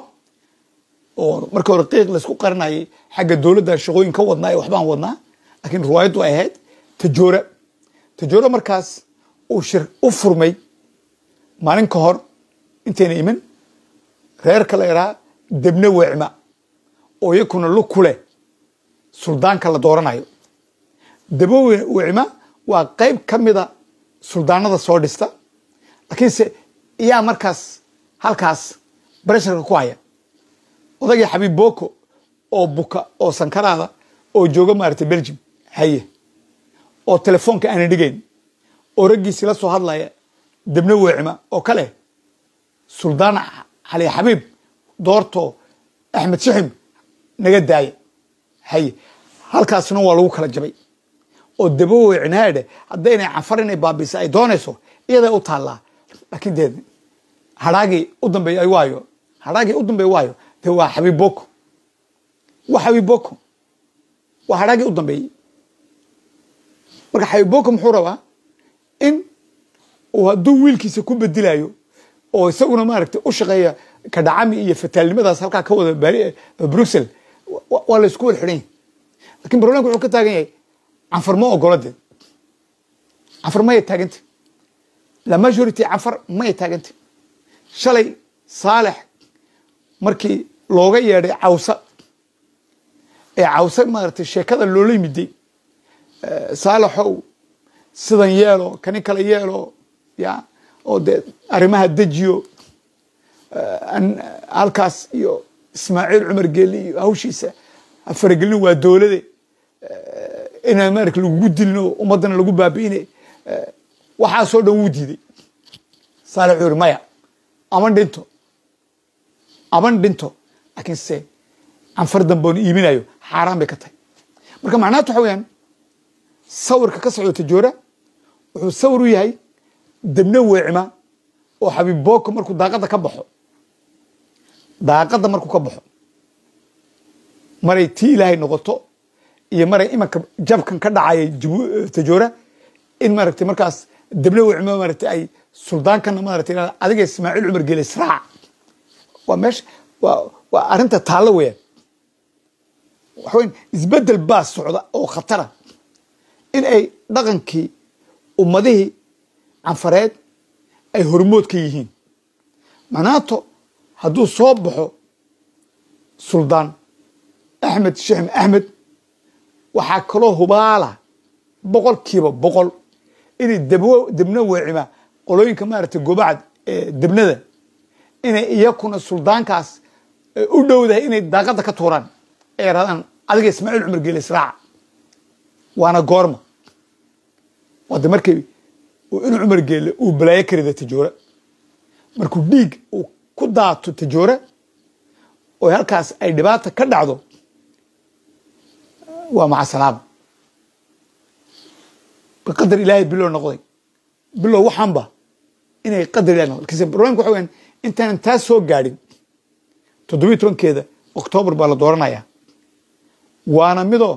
oo marka hore qiiq laysku qarinayay xagga dowladda shaqooyin ka wadnaa ee waxbaan wadnaa laakiin riwaayaddu ay ahayd tajoora tajoora markaas uu shir u furmay maalin ka hor intayna iman reerka la idhaha debne weecma oo iyakuna lug ku leh suldaanka la dooranayo. Debo weecma waa qayb ka mida suldaanada soo dhista laakiinse iyaa markaas halkaas baresharka ku haya. Odagii xabiib boko oo buka oo sankaraada oo jooga maaragtay belgium haye. Oo telefoonka aana dhigayn oo raggiisi la soo hadlaya debne weecma oo kale suldaan xali xabiib doorto axmed shixim naga daaya haye halkaasna waa lagu kala jabay. Oo debo weecnaadhe haddaynay canfar inay baabisa ay doonayso iyaday u taallaa. Laakiin dee hadhaagii u dambeeyay waayo. Hadhaagii u dambeey waayo. Dee waa xabiib boko waa xabiib boko waa hadhaagii u dambeeyey marka xabiib boko muxuu rabaa in uu hadduu wiilkiisa ku bedelayo oo isaguna maaragtay u shaqeeya kadhacami iyo fataalnimadaas halkaa ka wada bruxel waa la isku wada xidhan yahy laakiin problemka wuxuu ka taagan yahay canfar ma ogolo dee canfar maya taaganta la majority canfar maya taaganta shalay saalex markii looga yeedhay cawsa ee cawse maaragtay sheekada loola yimiday saalaxow sidan yeelo kani kale yeelo ya oo dee arrimaha dejiyo halkaas iyo ismaaciil cumar geeli iyo hawshiisa faragelin waa dowlade inaan maarata lagugu dilin oo ummaddana lagu baabi'ine. Waxaasoo dhan wuu diiday. Saalex wuxuu maya aman dhinto aman dhinto. Laakiin se canfar damboon iiminayo xaaraan bay ka tahay. Marka macnaatu waxa weyaan sawirka ka socdo tajoora wuxuu sawir u yahay debne weecma oo xabiib boko markuu daaqadda ka baxo daaqadda markuu ka baxo maray tii ilaahay noqoto iyo maray imanka jabkan ka dhacaya tajoora in maaragtay markaas dable wicmo maaragtay ay suldaankana maaragtay adiga ismaaciil cumar geele israac. Waa meesha waa waa arrinta taallo weeyaan. Waxa weyn isbeddel baa socda oo khatara. In ay dhaqankii ummadihii canfareed ay hormood ka yihiin. Macnaato hadduu soo baxo suldaan axmed sheexm axmed waxaa kaloo hubaala boqolkiiba boqol inay debna weecima qolooyinka maaragtay gobacad ee debnada inay iyakuna suldaankaas u dhowdahay inay daaqadda ka tuuraan. Ay yarahdaan adiga ismaaciil cumar geele israaca waana goorma. Wade markay in cumar geele uu balaayo ka rida markuu dhiig uu ku daato tajoora oo halkaas ay dhibaata ka dhacdo waa maca salaama qadar ilaahay bilow noqday. Bilow waxaanba inay qadar ilahay noqday. Laakiinse barnaamijku waxa weyaan intaanan taas soo gaadhin toddobiyi tobankeeda octoobar baa la dooranayaa. Waana midoo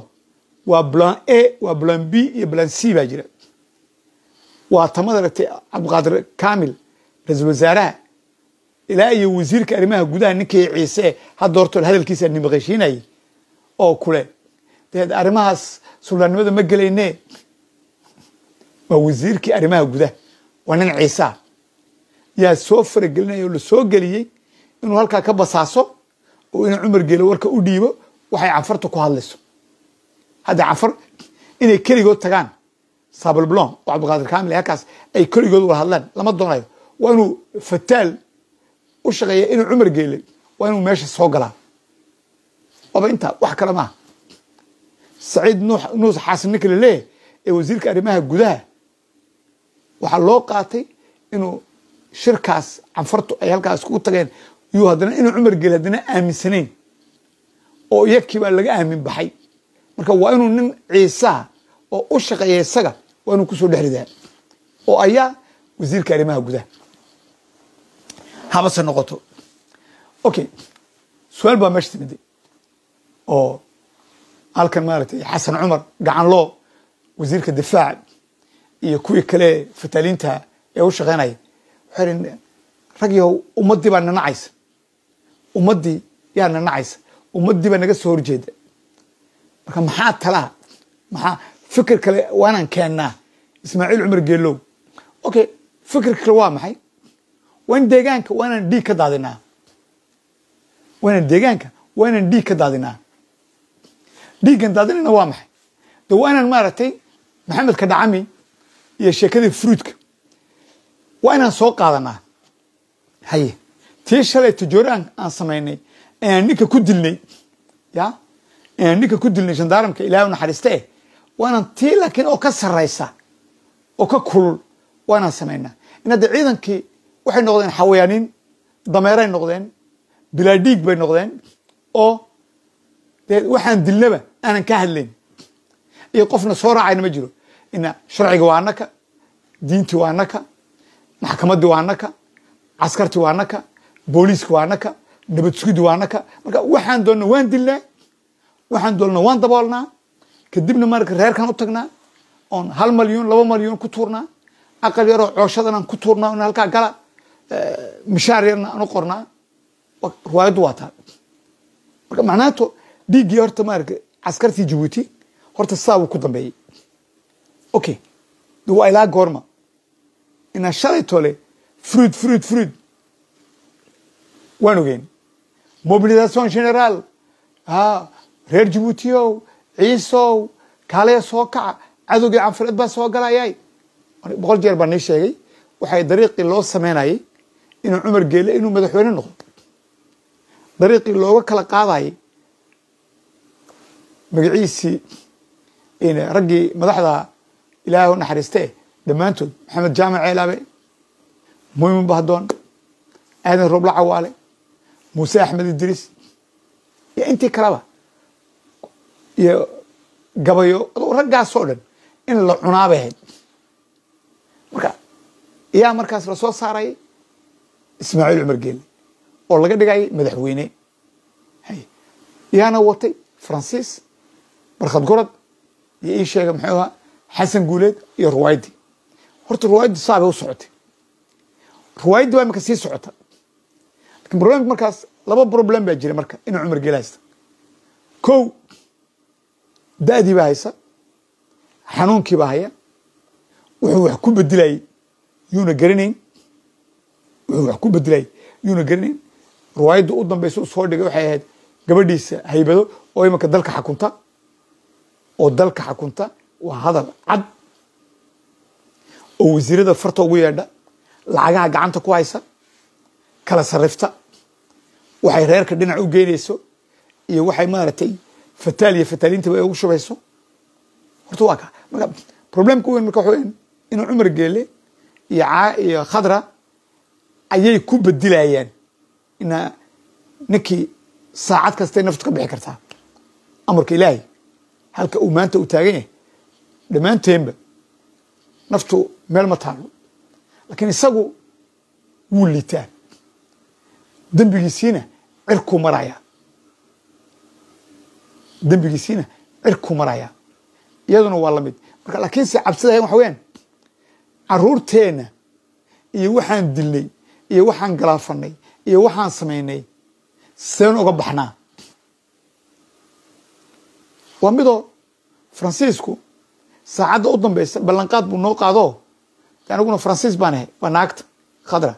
waa plan a waa plan b iyo plan c baa jira. Waa tamada aragtay cabdiqaadir kamil ra'iisul wasaaraha ilaa iyo wasiirka arrimaha gudaha ninkii ciise hadda horto hadalkiisa nimaqeshiinayay oo kule. Deed arrimahaas suldaannimada ma gelayne waa wasiirkii arrimaha gudaha. Waa nin ciisaa yaa soo faragelinaya oo la geliyey inuu halkaa ka basaaso oo inuu cumar geelo warka u dhiibo waxay canfarta ku hadlayso. Hadda canfar inay keligood tagaan sabalblon oo cabdiqaadir kamil halkaas ay keligood wada hadlaan. Lama doonayo. Waa inuu fataal u shaqeeya inuu cumar geelay waa inuu meesha soo galaa waaba intaa wax kale maaha saciid nuus xaasin ninka la leeyahay ee wasiirka arrimaha gudaha waxaa loo qaatay inuu shirkaas canfartu ay halkaas kugu tageen. Yuu haddana inuu cumar geeli haddana aaminsanayn. Oo iyakii baa laga aamin baxay. Marka waa inuu nin ciisaha oo u shaqeeya isaga waa inuu ku soo dhex ridaa. Oo ayaa wasiirka arrimaha gudaha habase noqoto okay. Su'aal baa meesha timiday oo halkan maaragtay xasan cumar gacan loo wasiirka difaac iyo kuwii kale fataaliinta ee u shaqeynaya waxay ihi rag yahow ummaddii baa nanacaysa ummaddii yaa nanacaysa ummaddii baa naga soo horjeeda. Marka maxaa talaha maxaa fikir kale waanaan keennaa ismaaciil cumar geelow. Okay fikir kale waa maxay waa in deegaanka waa inaan dhiig ka daadinaa? Waa inaan deegaanka waa inaan dhiig ka daadinaa? Dhiiggan daadinayna waa maxay? De waa inaan maaragtay maxamedka dhacami iyo sheekadii fruudka waa inaan soo qaadanaa? Haye tii shalay tajoore aan samaynay inaan ninka ku dilnay ya? Inaan ninka ku dilnay shandaaramka ilahay u naxariista eh tii laakiin oo ka sarraysa oo ka kulul waa inaan samaynaa. In hadda ciidankii waxay noqdeen xawayaaniin dameeray noqdeen bilaa dhiig bay noqdeen oo dee waxaan dilnaba aanan ka hadlayn. Iyo qofna soo raacayna ma jiro. Ina sharciga waa naka diintii waa naka maxkamaddii waa naka caskartii waa naka booliiska waa naka nabad sugidii waa naka. Marka waxaan doonna waan dilnaa waxaan doonna waan daboolnaa kadibna marka reerkan u tagnaa oon hal malyuun laba malyuun ku tuurnaa aqal yaroo cooshadanaan ku tuurnaa on halkaa gala mishaar yarna aan u qornaa waa dhiiggii horta maarka caskartii jabuuti horta sidaa buu ku dambeeyey. Okay de ilaa goorma inaa shalay tole fruid fruid fruid waan ogeyn mobilisation generaal reer jabuutiyow ciisow kaalaya soo kaca cadowgii canfureed baa soo galayay boqol jeer baa nii sheegay waxay dariiqii loo sameynayay inuu cumar geele inuu madaxweyne noqdo. Dariiqii looga kala qaadayay magaciisii raggii madaxda ilaahay u naxariiste dhammaantood maxamed jaamac ceelaabe mumin bahdoon aadan roobla cawaale muuse axmed idriis iyo intii kaleba iyo gabayo raggaasoo dhan in la cunaabay. Ahayd marka yaa markaas la soo saaray ismaaciil cumar geelle oo laga dhigayay madaxweyne. Yaana watay faransiis barkhad gorod iyo ii sheega muxuu ahaa xasan guuleed iyo ruwaydi horta ruwaydi saabay u socotay. Ruwaydi baa imika sii socota. Lakin problemka markaas laba problem baa jira marka inuu cumar geel haysta. Kow da-dii baa haysa xanuunkii baa haya wuxuu wax ku bedilayay yuuna garanayn wax ku bedilayay yuuna garanayn ruwaayadda u dambaysa soo dhigay waxay ahayd gabadhiisa haybado oo imanka dalka xakunta. Oo dalka xakunta waa hadal cad. Oo wasiirada farta ugu yeedha lacagaha gacanta ku haysa kala sarifta waxay reerka dhinac u geynayso iyo waxay maaragtay fataal iyo fataaliinta ay ugu shubayso. Horta waa ka marka problemka weyn marka waxa weyan inuu cumar geele iyo caa iyo khadra ayay ku bedilayaan ina ninkii saacad kastay naftu ka bixi kartaa. Amarka ilaahay halka uu maanta u taagan yahay dhammaanteenba naftu meel ma taalo laakiin isagu wuu liitaa. Dembigiisiina cirkuu maraya dembigiisiina cirkuu maraya iyaduna waa la mid marka laakiinse cabsidayan waxa weyaan caruurteenna iyo waxaan dilnay iyo waxaan galaafanay iyo waxaan samaynay. Seen uga baxnaa waa midoo faransiisku saacadda u dambaysa ballanqaad buu noo qaado aniguna faransiis baan ahay waa naagta khadra.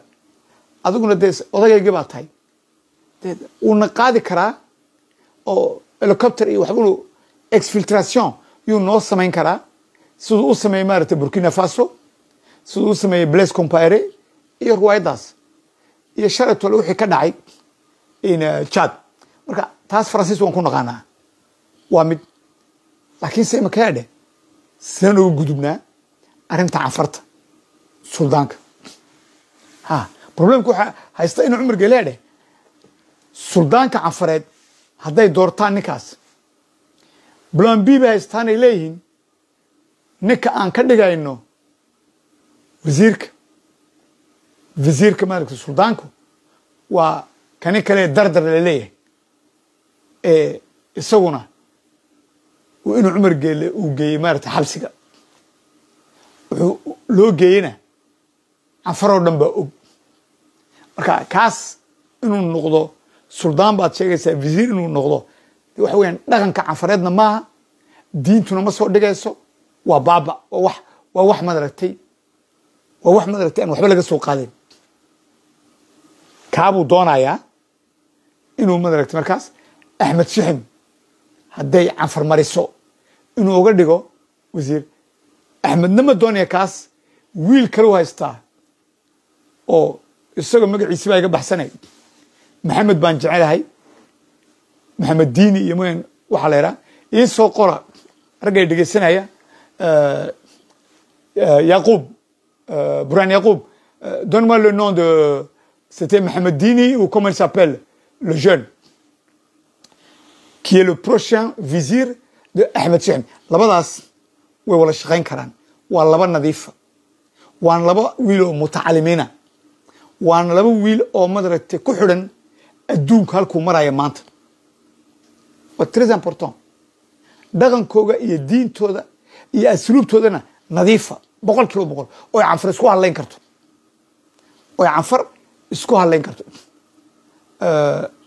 Adiguna dee odayaygii baa tahay. Wuuna qaadi karaa oo helicopter iyo waxbuu exfiltration yuu noo samayn karaa? Siduu u sameeyey maaragtay burkina faso siduu u sameeyey blaise compare iyo ruwaayaddaas iyo shalaytole wixii ka dhacay jad marka taas faransiis waan ku naqaanaa. Waa mid laakiin se imakaya dheh sidaan uga gudubnaa arrinta cafarta suldaanka. Ha problemka waxaa haysta inuu cumar geelea dheh suldaanka cafareed hadday doortaan ninkaas. Plan b bay haystaanay leeyihiin ninka aan ka dhigayno wasiirka wasiirka maaragta suldaanku waa kani kale dardar la leeyahay ee isaguna inuu cumar geele uu geeyey maarata xabsiga. Wuxuu loo geeyena canfaroo dhan baa og. Marka kaas inuu noqdo suldaan baad sheegaysaa wasiir inuu noqdo waxa weyaan dhaqanka canfareedna maaha diintuna ma soo dhigayso waa baaba waa wax waa wax madaragtay waa wax madaragtay aan waxba laga soo qaadin kaabuu doonayaa inuu madaragtay markaas axmed shixim hadday canfar mariso inuu uga dhigo wasiir axmedna ma doonaya kaas wiil kale u haystaa oo isagoo magaciisi baa iga baxsanay maxamed baan jecelahay maxamed diini iyo mn waxaa la yidhaha ii soo qora raggay dhegeysanaya yaqub burhan yaqub donne moi c'était Mohamed Dini ou comment il s'appelle le jeune qui est le prochain vizir de Ahmed Shihim labadaas way wala shaqayn karaan waa laba nadiifa waan laba wiil oo mutacalimiina waan laba wiil oo madaragtay ku xidhan adduunka halkuu maraya maanta. Waa très important. Dhaqankooga iyo diintooda iyo asluubtoodana nadiifa. Boqol kiiba boqol. Oy canfar isku hadlayn karto. Oy canfar isku hadlayn karto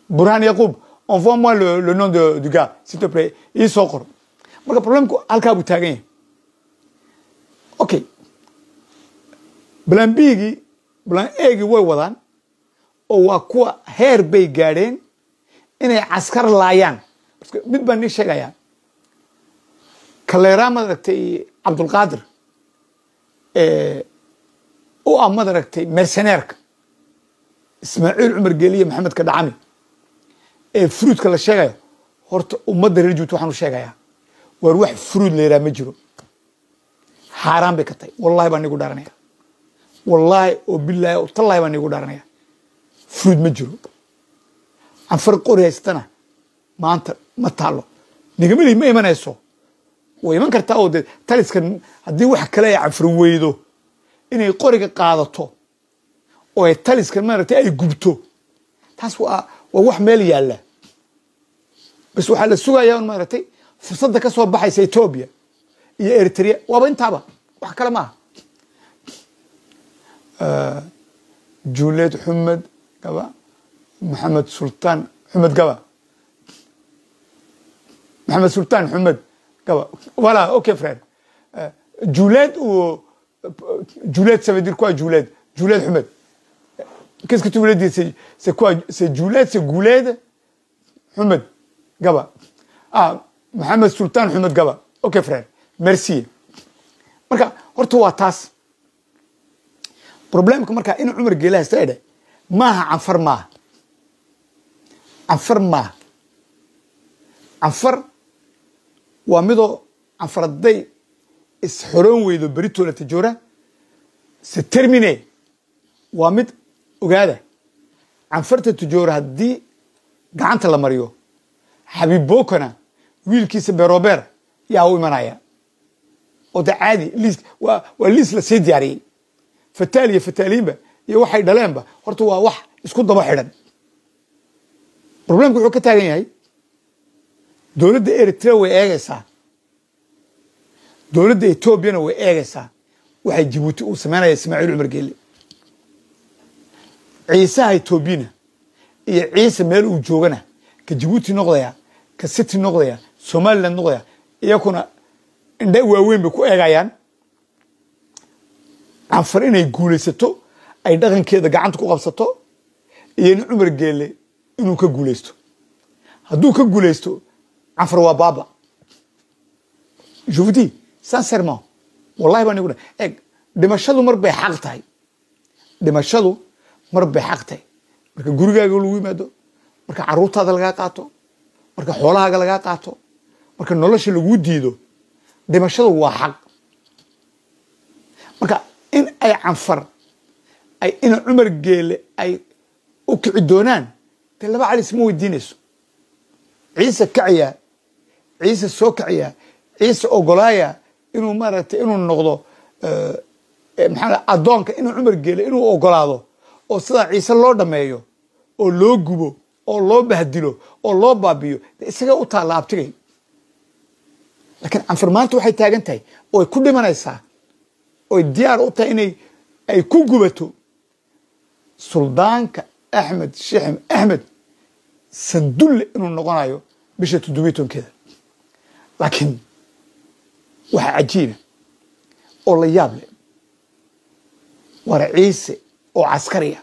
burhan yaqub envoie moi le, le nom de, du gars s'il te plaît. Ii soo qor marka problemku halkaa buu taagan yahay okay plan bgii plan egii way wadaan oo waa kuwa heer bay gaadheen inay caskar laayaan mid baan nii sheegayaa kaleeraa madaragtay cabdulqaadir u ah madaragtay merceneerka ismaaciil cumar geeliye maxamed kadhacami ee fruudka la sheegayo horta ummadda reer juut waxaan u sheegayaa waar wax fruud la yidhaha ma jiro. Xaaraan bay ka tahay. Wallahi baan nigu dhaaranaya wallaahi oo bilaahi oo tallahi baan nigu dhaaranaya fruud ma jiro. Canfar qori haystana maanta ma taalo nigamalihi ma imanayso. Way iman kartaa oo de taliskan haddii wax kale ay canfar weydo inay qoriga qaadato oo ay taliskan maaragtay ay gubto. Taas waa waa wax meel yaalla. Bas waxaa la sugayaa un maaragtay fursadda ka soo baxaysa etoobiya iyo eritrea. Waaba intaaba wax kale maaha. Juuleed xumed gaba maxamed sultaan xumed gaba. Maxamed sultaan xumed gaba. Voilà ok frère. Juuleed juuleed dire quoi juuleed juuleed xumed qu'est-ce que tu voulais dire? C'est quoi? C'est juuleed c'est guuleed xumed gaba. Ah maxamed sultaan xumed gaba. Ok frère. Merci. Marka horta waa taas problemka markaa in cumar geela haysta edhe maaha canfar maaha canfar maaha canfar waa midoo canfar hadday isxoroon weydo beritoola tajoora se termine waa mid ogaada canfarta tajoora haddii gacanta la mariyo xabiib bokana wiilkiisa berober yaa u imanaya. Oo de caadi liis waa liis la sii diyaariyey. Fataal iyo fataaliinba iyo waxay dhaleenba horta waa wax isku daba xidhan. Problemka wuxuu ka taagan yahay dowladda eritrea way eegaysaa. Dowladda etoobiyana way eegaysaa. Waxay jibuuti uu sameynaya ismaaciil cumar geelle ciisaha etoobiyana iyo ciise meel uu joogana ka jibuuti noqdaya ka city noqdaya somaliland noqdaya iyakuna indha waaweyn bay ku eegayaan. Canfar inay guulaysato ay dhaqankeeda gacanta ku qabsato iyo in cumar geelle inuu ka guulaysto. Hadduu ka guulaysto canfar waa baaba. Dis sincèrement wallahi baan igu dha eeg dhimashadu mar bay xaq tahay. Dhimashadu mar bay xaq marka gurigaaga lagu yimaado marka caruurtaada lagaa qaato marka xoolahaaga lagaa qaato marka nolosha laguu diido dhimashadu waa xaq. Marka in ay canfar ay ina cumar geele ay u kici doonaan dee laba calis ma weydiinayso. Ciise kaciyaa ciise soo kaciyaa ciise ogolaaya inuu maaragtay inuu noqdo maxaa addoonka inuu cumar geele inuu ogolaado oo sidaa ciise loo dhameeyo oo loo gubo oo loo bahdilo oo loo baabiyo de isaga u taalla abtigay laakiin canfar maanta waxay taagan tahay ooy ku dhimanaysaa oy diyaar u tahay inay ay ku gubato suldaanka axmed sheexim axmed sandulle inuu noqonayo bisha toddobiyi tobankeeda laakiin waxaa cajiiba oo la yaab leh waara ciise oo caskariya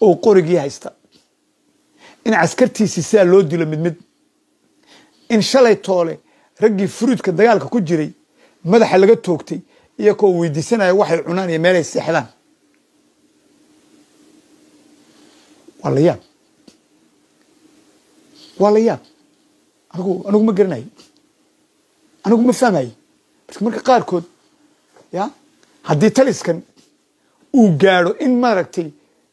oo qorigii haysta. In caskartiisii sidaa loo dilo mid mid. In shalay toole raggii furuudka dagaalka ku jiray madaxa laga toogtay iyakoo weydiisanaya waxay cunaan iyo meelay seexdaan. Waa la yaab. Waa la yaab. Anigu anigu ma garanayo. Anigu ma fahmayo. Marka qaarkood ya haddii taliskan uu gaadho in maaragtay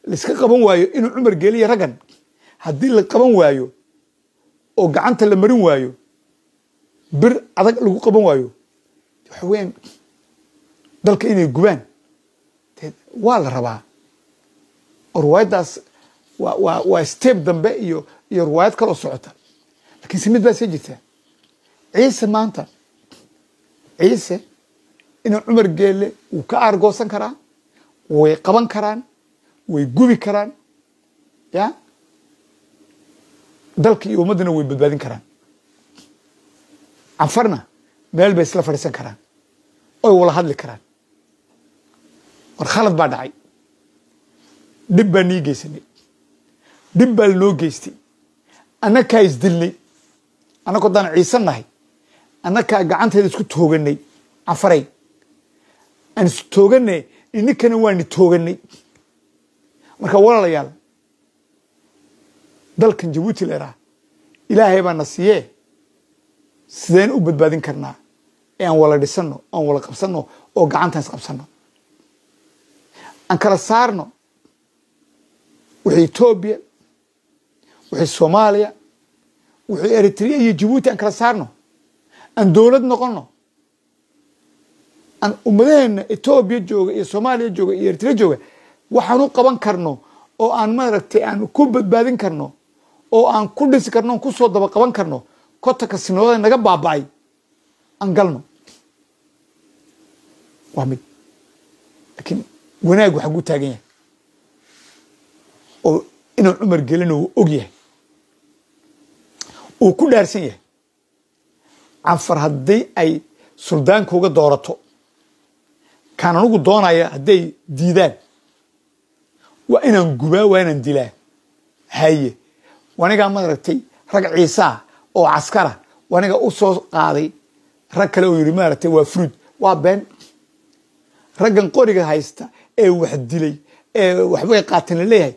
laiska qaban waayo inuu cumar geliya raggan. Haddii la qaban waayo oo gacanta la marin waayo bir adag lagu qaban waayo waxa weeyaan dalka inay gubaan waa la rabaa. Oo riwaayaddaas waa waa waa step dambe iyo iyo riwaayad kaloo socota. Lakiin se mid baa sii jirta ciise maanta ciise inuu cumar geelle wuu ka aargoosan karaa way qaban karaan way gubi karaan ya? Dalka iyo ummaddana way badbaadin karaan. Canfarna meel bay isla fadhiisan karaan. Oy wala hadli karaan. War khalad baa dhacay. Dhib baa nii geysanay dhib baa lanoo geystay. Annakaa isdilnay annagoo daan ciise nahay. Annakaa gacanteeda isku tooganay canfaray aan is ininkana waani tooganay marka walaalayaal dalkan jabuuti la idhaha ilaahay baa na siiyee sideen u badbaadin karnaa ee aan wala dhisano aan wala qabsano oo gacantaan is qabsano aan kala saarno wixii etoobiya wixii soomaaliya wixii eritrea iyo jabuuti aan kala saarno. Aan dowlad noqono aan ummadaheena etoobiya jooga iyo soomaaliya jooga iyo eritrea jooga waxaan u qaban karno oo aan maaragtay aan ku badbaadin karno oo aan ku dhisi karno on ku soo daba qaban karno kotanka sinooda naga baaba'ay. Aan galno. Waa mid. Laakiin wanaagu xaguu taagan yahay. Oo inuu cumar gelino uu og yahay. Uu ku dhaarsan yahay. Canfar haddii ay suldaankauga doorato kaan anugu doonaya hadday diidaan. Waa inaan gubaa waa inaan dilaa. Haye wanigaa maaragtay rag ciisaa oo caskara waniga u soo qaaday. Rag kale oo yidhi maaragtay waa fruud waa been. Raggan qoriga haysta ee wax dilay ee waxbay qaateen la leeyahay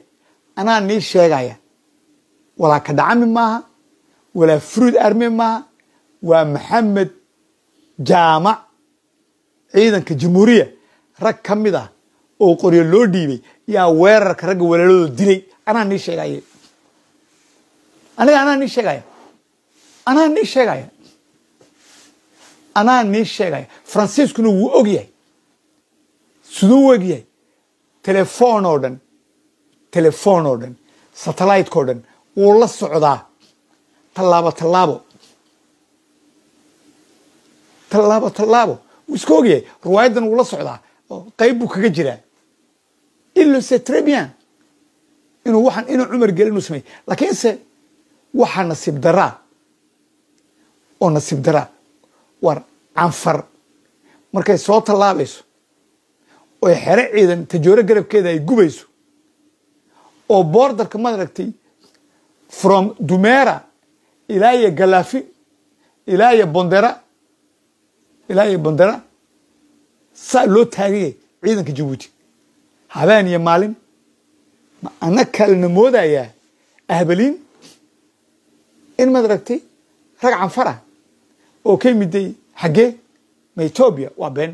anaa nii sheegaya walaa ka dhacami maaha. Walaa fruud arme maaha. Waa maxamed jaamac ciidanka jamhuuriya rag ka mid ah oo qoryo loo dhiibay yaa weerarka ragga walaaladooda dilay. Anaa nii sheegaya aniga anaa nii sheegaya anaa nii sheegaya anaa nii sheegaya faransiiskuna wuu og yahay. Siduu u og telefoon oo dhan telefoon oo dhan satelliteko dhan wuu la socdaa. Tallaabo tallaabo. Tallaabo tallaabo iska ogyahay riwaayadan wuu la socdaa qayb buu kaga jiraa. Ilo se bien inuu waxaan inuu cumar gelin uu sameeyey. Laakiinse waxaa nasiib daraa oo nasiib daraa war canfar. Markay soo tallaabayso oy xero ciidan tajooro garabkeeda ay gubayso oo boordarka maaragtay from dumera ilaa iyo galaafi ilaa iyo bondera ilaa iyo bondera saa loo taagayay ciidanka jabuuti habeen iyo maalin ma ana kalena moodayaa ahbaliin in maaragtay rag canfar ah oo ka yimiday xaggee ma etoobiya waa been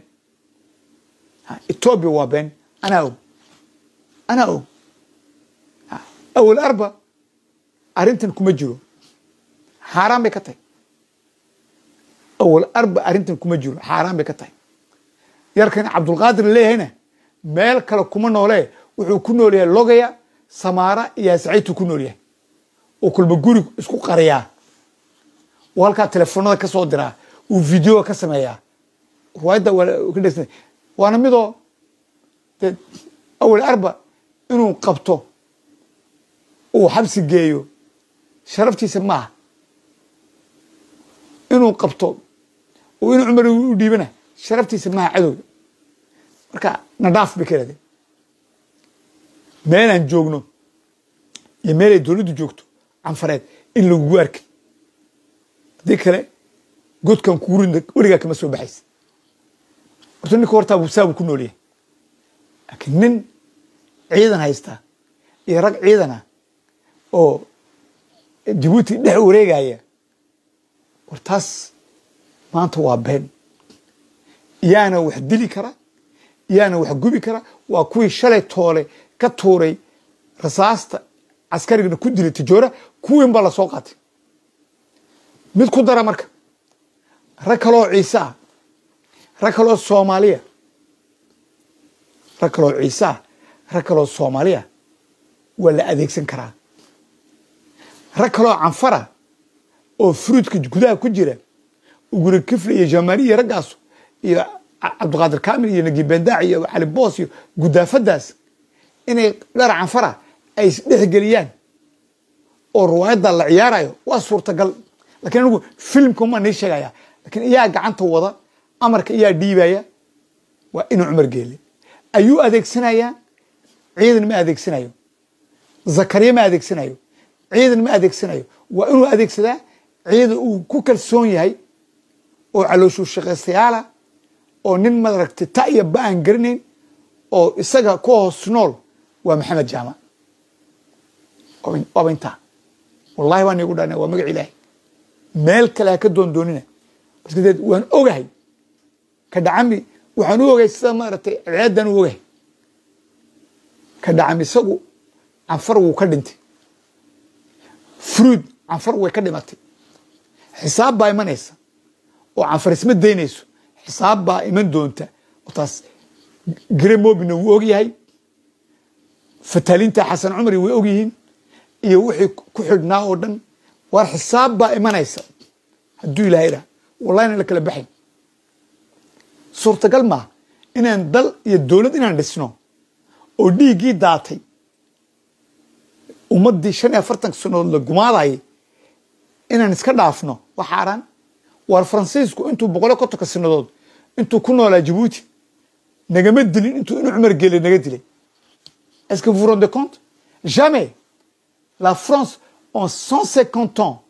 etoobiya waa been anaa og anaa og awal arba arrintan kuma jiro xaaraan bay ka tahay awal arba arrintan kuma jiro xaaraan bay ka tahay yarkan cabdulqaadir leeyahayna meel kale kuma noolee wuxuu ku nool yahay logaya samaara iyo ascaytu ku nool yahay oo kulba guri isku qariyaa uu halkaa telefoonada ka soo diraa uu videoga ka sameeyaa riwaayadda ka dhegsan waana midoo de awal arba inuu qabto uu xabsi geeyo sharaftiisa maaha inuu qabto oo inuu cumar u dhiibana sharaftiisa maaha cadowga. Marka nadhaaf bay ka leedahay meelaan joogno iyo meelay dowladdu joogto canfareed in lagugu arkin haddii kale godkan kugurinda weligaa kama soo baxaysa horta ninka hortaa saabuu ku noolyahay. Laakiin nin ciidan haystaa iyo rag ciidana oo jabuuti dhex wareegaya war taas maanta waa been. Yaana wax dili kara yaana wax gubi kara waa kuwii shalay toole ka tuuray rasaasta caskarigana ku dilay tijoora kuwiin baa la soo qaatay. Mid ku dara marka rag kaloo ciise ah rag kaloo soomaaliya rag kaloo ciise ah rag kaloo soomaaliya waa la adeegsan karaa. Rag kaloo canfara oo fruudka gudaha ku jira ugura kifle iyo jamari iyo raggaasu iyo cabdiqaadir kamil iyo nagi bendaac iyo cali boos iyo gudaafadaas inay dhar canfara ay isdhexgeliyaan oo riwaayadda la ciyaarayo waa suurtagal. Lakiin anigu filimka ma nii sheegaya lakiin iyaa gacanta wada amarka iyaa dhiibaya waa inuu cumar geele ayuu adeegsanayaa? Ciidan ma adeegsanayo. Zakariya ma adeegsanayo. Ciidan ma adeegsanayo. Waa inuu adeegsadaa? Ciidan uu ku kalsoon yahay oo calooshuu shaqaystayaala oo nin maaragtay ta iyo ba aan garanayn oo isaga ku hoos nool waa maxamed jaamac waaba intaa wallahi waan iigu dhana waa magac ilaahay. Meel kale ha ka doondoonina marka deed waan ogahay. Ka dhacami waxaan u ogahay sida maaragtay ceedan u ogahay. Ka dhacami isagu canfar wuu ka dhintay. Fruud canfar way ka dhimatay. Xisaab baa imanaysa oo canfar isma daynayso xisaab baa iman doonta. Oo taas gremobina wuu og yahay fataaliinta xasan cumari way ogyihiin iyo wixii ku xidhnaa oo dhan. Waar xisaab baa imanaysa. Hadduu ilahay idhaha inaan la kala baxayn suurtagal maa inaan dal iyo dowlad inaan dhisno oo dhiiggii daatay ummaddii shan iyo afartanka sannadood la gumaadayay inaan iska dhaafno waa xaaraan waar faransiisku intuu boqoliyo kontonka sannadood intuu ku noolaa jabuuti nagama dilin intuu inu cumar geele naga dilay est-ce que vous vous rendez compte? Jamais la France en 150 ans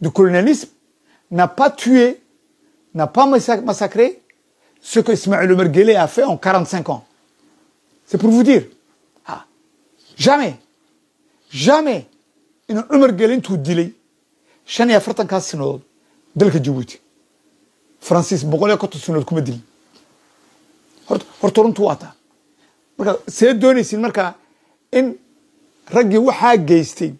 de colonialisme n'a pas tué n'a pas massacré ce que Ismaël Omar Guelleh a fait en 45 ans. C'est pour vous dire. Ah. Jamais jamais inuu cumar geele intuu dilay shan iyo afartankaas sanadood dalka jabuuti faransiis boqol iyo konton sanadood kuma dilin horta runtu waa taa marka see doonaysin markaa in raggii waxaa geystay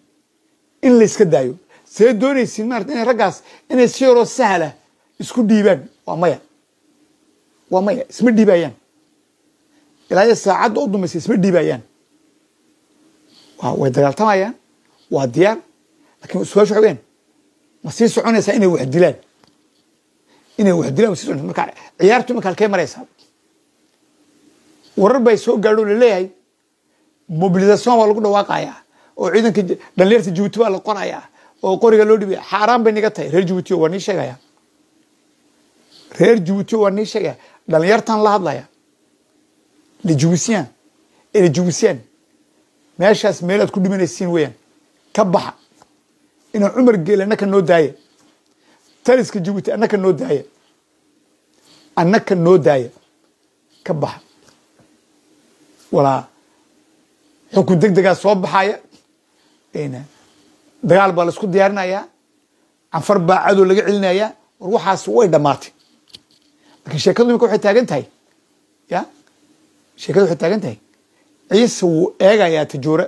in layska daayo see doonaysin maarata inay raggaas inay si yaroo sahla isku dhiibaan waa maya waa maya isma dhiibayaan ilaa iyo saacadda u dumaysa isma dhiibayaan waa way dagaaltamayaan waa diyaar laakiin su'aasha waxa weyaan ma sii soconaysaa inay wax dilaan inay wax dilaan ma sii soconaysa marka ciyaartu marka halkee maraysaa? Warar bay soo gaadho la leeyahay mobilisation baa lagu dhawaaqayaa. Oo ciidanka dhalinyarta jabuuti baa la qorayaa. Oo qoriga loo dhibaya xaaraan bay niga tahay. Reer jabuuti waa nii sheegaya. Reer jabuuti waa nii sheegaya. Dhalinyartan la hadlaya. Le jibusiyaan. Ee le jibusiyaan. Meeshaas meelaad ku dhimanaysiin weeyaan. Ka baxa inuu cumar geele annaka noo daaya taliska jabuuti annaka noo daaya annaka noo daaya ka baxa walaa xukun deg degaa soo baxaya. Dagaal baa la isku diyaarinayaa. Canfar baa cadow laga celinaya. War waxaas way dhammaatay lakiin sheekadu imika waxay taagan tahay ya? Sheekadu waxay taagan tahay ciise wuu eegayaa tajoora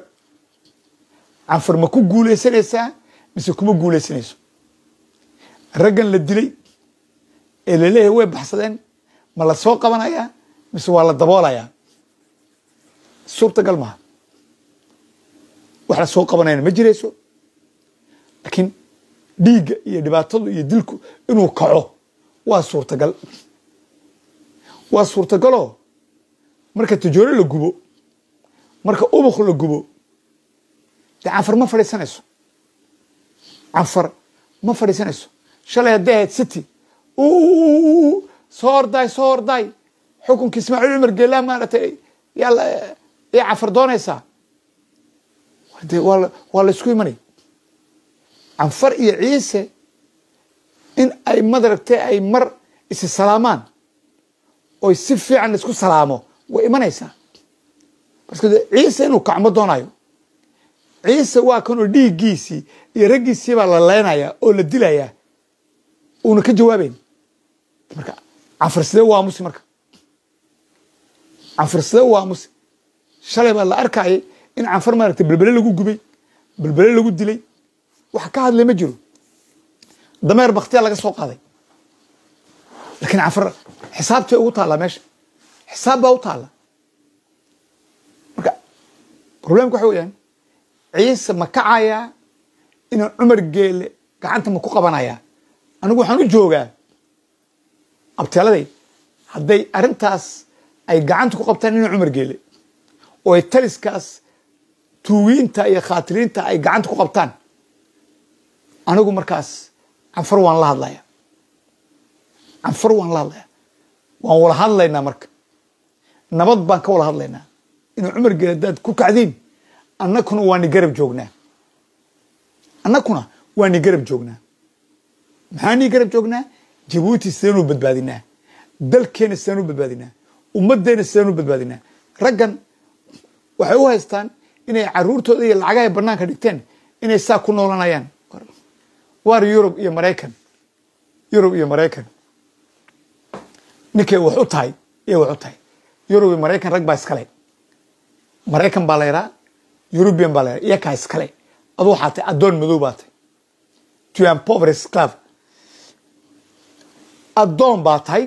canfar ma ku guulaysanaysaa mise kuma guulaysanayso raggan la dilay ee la leeyahay way baxsadeen ma la soo qabanayaa mise waa la daboolayaa? Suurtagal maha wax la soo qabanayana ma jirayso? Laakiin dhiigga iyo dhibaatadu iyo dilku inuu kaco waa suurtagal. Waa suurtagaloo? Marka tajoore la gubo marka ubuk la gubo dee canfar ma fadhiisanayso canfar ma fadhiisanayso shalay hadday ahayd city soo ordaay soo ordaay xukunka ismaaciil cumar geelaa maaratay yaa yaa canfar doonaysaa de waa la isku imanay. Canfar iyo ciise in ay madaragtay ay mar isi salaamaan oy si fiican isku salaamo way imanaysaa. Marka ciise inuu kacmo doonayo ciise waa kanoo dhiiggiisii iyo raggiisii baa la leynaya oo la dilayaa. Uuna ka jawaabayn marka canfar sidee u aamusi marka? Canfar sidee u aamusi shalay baa la arkayay in canfar maaragtay belbele lagu gubay belbele lagu dilay. Wax ka hadlay ma jiro. Dameer baktiyaa laga soo qaaday. Lakiin canfar xisaabtay ugu taallaa meesha. Xisaab baa u taalla marka problemka waxa weyaan ciise ma kacayaa inuu cumar geele gacanta ma ku qabanayaa? Anigu waxaan u joogaa. Abteeladay hadday arrintaas ay gacanta ku qabtaan inuu cumar geele oo ay taliskaas tuugiinta iyo khaatiriinta ay gacanta ku qabtaan. Anigu markaas canfar waan la hadlaya canfar waan la hadlaya waan wala hadlaynaa marka. Nabad baan ka wala hadlaynaa. Inuu cumar geele haddaad ku kacdiin annakuna waa ni garab joognaa annakuna waa ni garab joognaa maxaa nii garab joognaa jabuuti sideenuu badbaadinaa dalkeena sideen u badbaadinaa ummaddeena sideen u badbaadinaa raggan waxay u haystaan inay caruurtooda iyo lacagahay banaanka dhigteen inay saa ku noolanayaan. Waar yurub iyo maraykan. Yurub iyo maraykan. Ninkay wax u tahay iyay wax u tahay. Yurub iyo maraykan rag baa iskale maraykan baa la yidhaha eurubian baa la iyakaa iskale. Adu waxaa addoon madow baa tahay tu an pobre sclave addoon baa tahay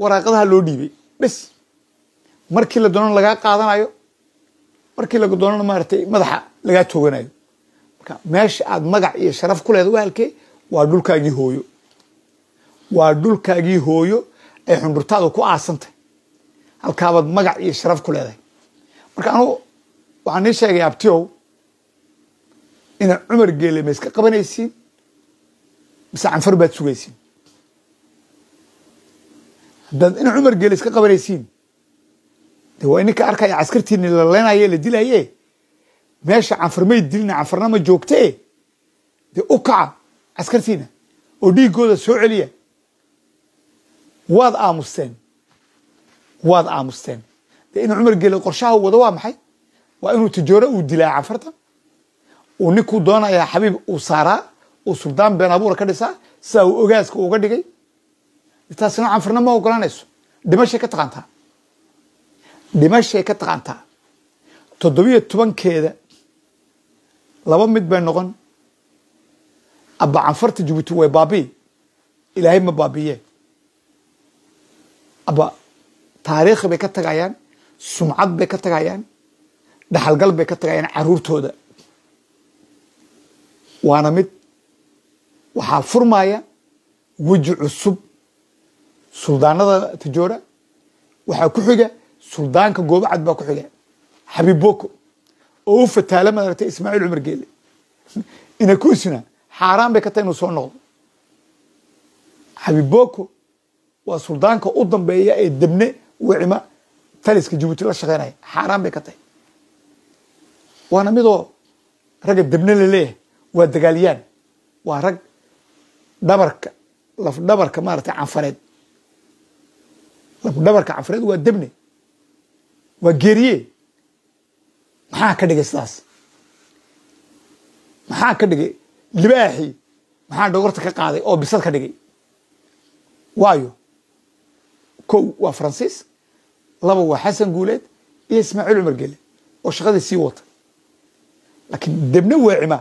waraaqadaha loo dhiibay. Bes markii la doonan lagaa qaadanayo markii lagu doonana maaragtay madaxa lagaa tooganayo. Marka meesha aad magac iyo sharaf ku leeda waalkee waa dhulkaagii hooyo. Waa dhulkaagii hooyo ay xundhurtaadu ku aasantay. Halkaabaad magac iyo sharaf ku leedahay. Marka anugu waxaan nii sheegay abtiow inaad cumar geele ma iska qabanaysiin mise canfar baad sugaysiin haddaad ina cumar geele iska qabanaysiin de waa ininka arkaya caskartiini la leenaye la dilaye meesha canfar may dilina canfarna ma joogtee dee u kaca caskartiina oo dhiigooda soo celiya. Waad aamusteen. Waad aamusteen. Dee ina cumar geele qorshaha wado waa maxay waa inuu tijooro uu dilaa canfarta uu ninkuu doonayaa xabiib uu saaraa uu suldaan been abuura ka dhisaa sidaa uu ogaaska uga dhigay. Taasina canfarna ma ogolanayso dhimashay ka taqaantaa? Dhimashay ka taqaantaa? Toddobiyo tobankeeda laba mid bay noqon. Abba canfarta jabuuti way baabii. Ilaahay ma baabiye abba taariikhi bay ka tagayaan sumcad bay ka tagayaan dhaxalgal bay ka tagayaan caruurtooda. Waana mid waxaa furmaya weji cusub. Suldaanada tijoora waxaa ku xiga suldaanka goobacad baa ku xiga. Xabiib boko oo u fataala maaragtay ismaaciil cumar geele. Inakusina xaaraan bay ka tahay inuu soo noqdo. Xabiib boko waa suldaanka u dambeeya ee debne wicima taliska jabuuti la shaqeynaya. Xaaraan bay ka tahay waana midoo ragga debne la leeyahay waa dagaalyaan waa rag dhabarka laf dhabarka maaragtay canfareed laf dhabarka canfareed waa debne waa geeriye. Maxaa ka dhigay sidaas? Maxaa ka dhigay libaaxii maxaa dhogorta ka qaaday? Oo bisad ka dhigay? Waayo. Kow waa faransiis laba waa xasan guuleed iyo ismaaciil cumar gele oo shaqadii sii wata laakiin debne weecima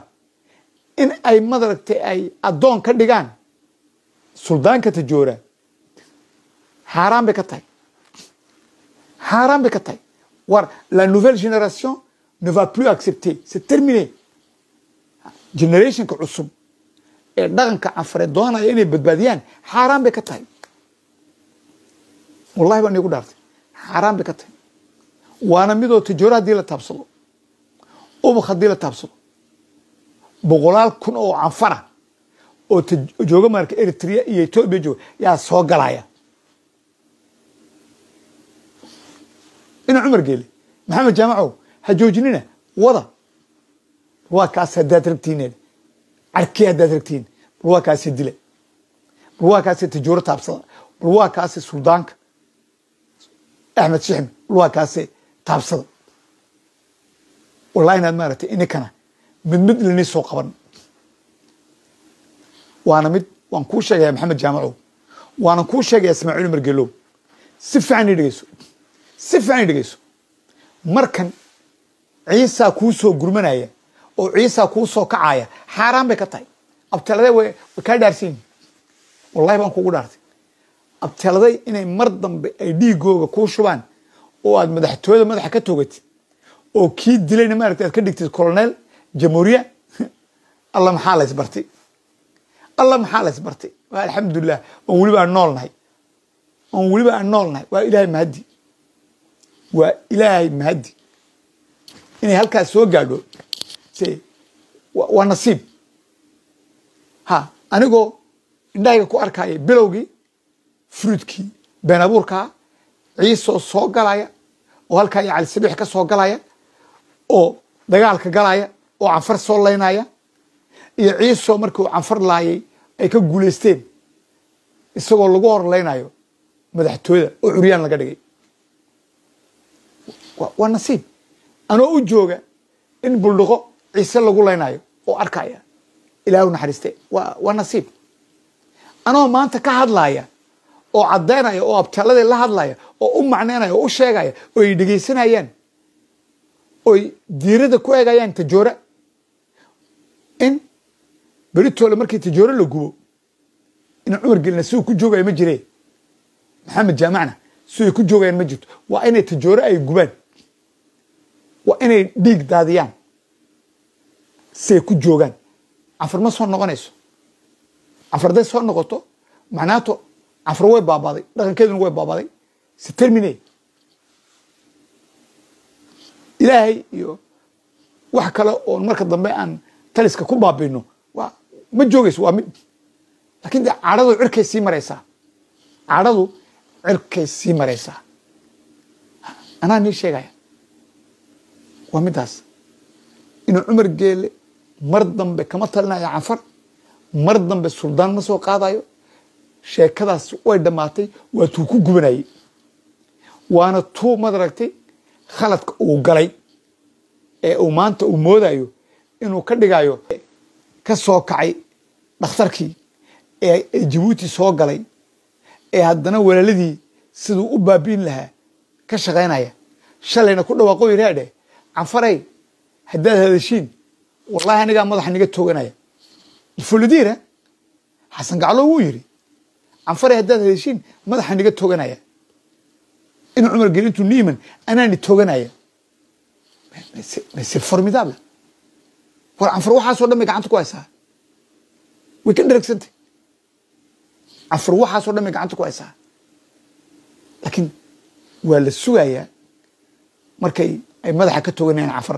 in ay madaragtay ay addoon ka dhigaan suldaanka tajoora xaaraan bay ka tahay. Xaaraan bay ka tahay. War la nouvelle génération ne va plus accepter. C'est terminé. Generationka cusub ee dhaqanka canfareed doonaya inay badbaadiyaan xaaraan bay ka tahay. Wallahi baan iigu dhaartay. Xaaraan bay ka tahay. Waana midoo tajoora haddii la taabsado ubuk haddii la taabsado boqolaal kun oo canfara oo jooga marka eritrea iyo etoobiya jooga yaa soo galaya. Ina cumar geele maxamed jaamacow ha joojinina wada. Waa kaas haddaad rabtiin carkii haddaad rabtiin. Bal waa kaasi dila bal waa kaasi tajooro taabsada bal waa kaasi suldaanka axmed shixmi bal waa kaasi taabsada wallahi inaad maaragtay ininkana mid mid lani soo qaban. Waana mid waan kuu sheegaya maxamed jaamacow. Waana kuu sheegaya ismaaciil umar gelow si fiican i dhegeyso si fiican i dhegeyso markan ciisaa kuu soo gurmanaya oo ciisaa kuu soo kacaya xaaraan bay ka tahay. Abteeladay way kaa dhaarsiin wallahi baan kugu dhaartay. Abteeladay inay mar dambe ay dhiigooga kuu shubaan oo aad madaxtooyada madaxa ka togatid oo kii dilayna maaragta aad ka dhigtid colonel jamhuuriya alla maxaa lays alla maxaa lays bartay waa alxamdulilah oon weliba aan nool nahay oon weliba aan nool nahay waa ilaahay mahaddi. Waa ilaahay mahaddi. Inay halkaas soo gaadho se waa nasiib. Ha anigoo indhahayga ku arkaya bilowgii fruudkii been abuurkaa ciisoo soo galaya oo halkaa iyo cali sabiix ka soo galaya oo dagaalka galaya oo canfar soo laynaya iyo ciisoo markii canfar laayay ay ka guulaysteen isagoo lagu horlaynayo madaxtooyada oo curyaan laga dhigay. Waa nasiib. Anoo u jooga in buldhiqo ciise lagu laynayo oo arkaya ilaahu naxariiste waa nasiib. Anoo maanta ka hadlaya oo caddaynaya oo abtaaladii la hadlaya oo u macnaynaya oo u sheegaya oo ay dhegaysanayaan oy diirada ku eegayaan tajoora in beritoole markii tajooro la gubo ina cumar gelina siduu ku joogaya ma jire maxamed jaamacna siday ku joogayaan ma jirto. Waa inay tajooro ay gubaan. Waa inay dhiig daadiyaan. Siay ku joogaan. Canfar ma soo noqonayso. Canfar hadday soo noqoto macnaato canfar way baabaaday dhaqankeeduna way baabaaday. Se termine ilaahay iyo wax kale oon marka dambe aan taliska ku baabino waa ma joogayso waa mid laakiin de cadhadu cirkay sii maraysaa. Cadhadu cirkay sii maraysaa. Anaa nii sheegaya. Waa middaas inuu cumar geele mar dambe kama talinayo canfar mar dambe suldaan ma soo qaadayo. Sheekadaas way dhammaatay waa tuu ku gubanayey waana tuu madaragtay khaladka uu galay ee uu maanta uu moodayo inuu ka dhigayo ka soo kacay dhakhtarkii ee jabuuti soo galay ee haddana walaaladii siduu u baabiin lahaa ka shaqaynaya shalayna ku dhawaaqo yiraadhe canfaray haddaad hadashiin wallahi anigaa madaxa niga tooganaya. Fuladiira xasan gaclo wuu yiri canfaray haddaad hadashiin madaxa niga tooganaya in cumar gelintu niiman anaani tooganaya c'est formidable war canfar waxaasoo dhan bay gacanta ku haysaa way ka dharagsantay canfar waxaasoo dhan bay gacanta ku haysaa laakiin waa la sugayaa markay ay madaxa ka tooganayaan canfar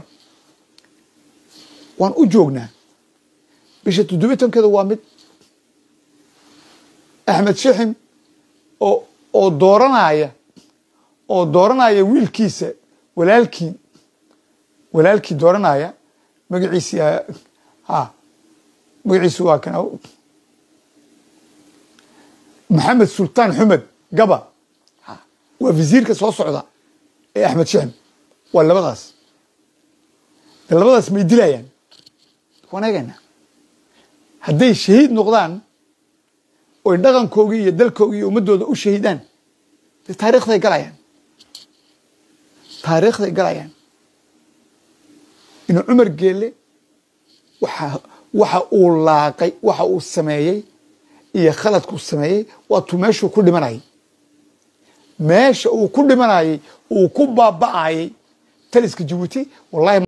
waan u joognaa bisha toddobiy tobankeeda waa mid axmed shixim oo oo dooranaya oo dooranaya wiilkiisa walaalkii walaalkii dooranaya magaciisi ha magaciisi waa kana maxamed sultaan xumed gaba. Waa visiirka soo socda ee axmed shixim waa labadaas. De labadaas may dilayaan waan eegayna hadday shahiid noqdaan oy dhaqankoogii iyo dalkoogii iyo ummaddooda u shahiidaan de galayaan taariikhday galayaan. Inuu cumar geelle waxa waxa uu laaqay waxa uu sameeyey iyo khaladkuu sameeyey waa tuu meeshuu ku dhimanayay. Meesha uu ku dhimanayay uu ku baaba'ayay taliska jabuuti wallahi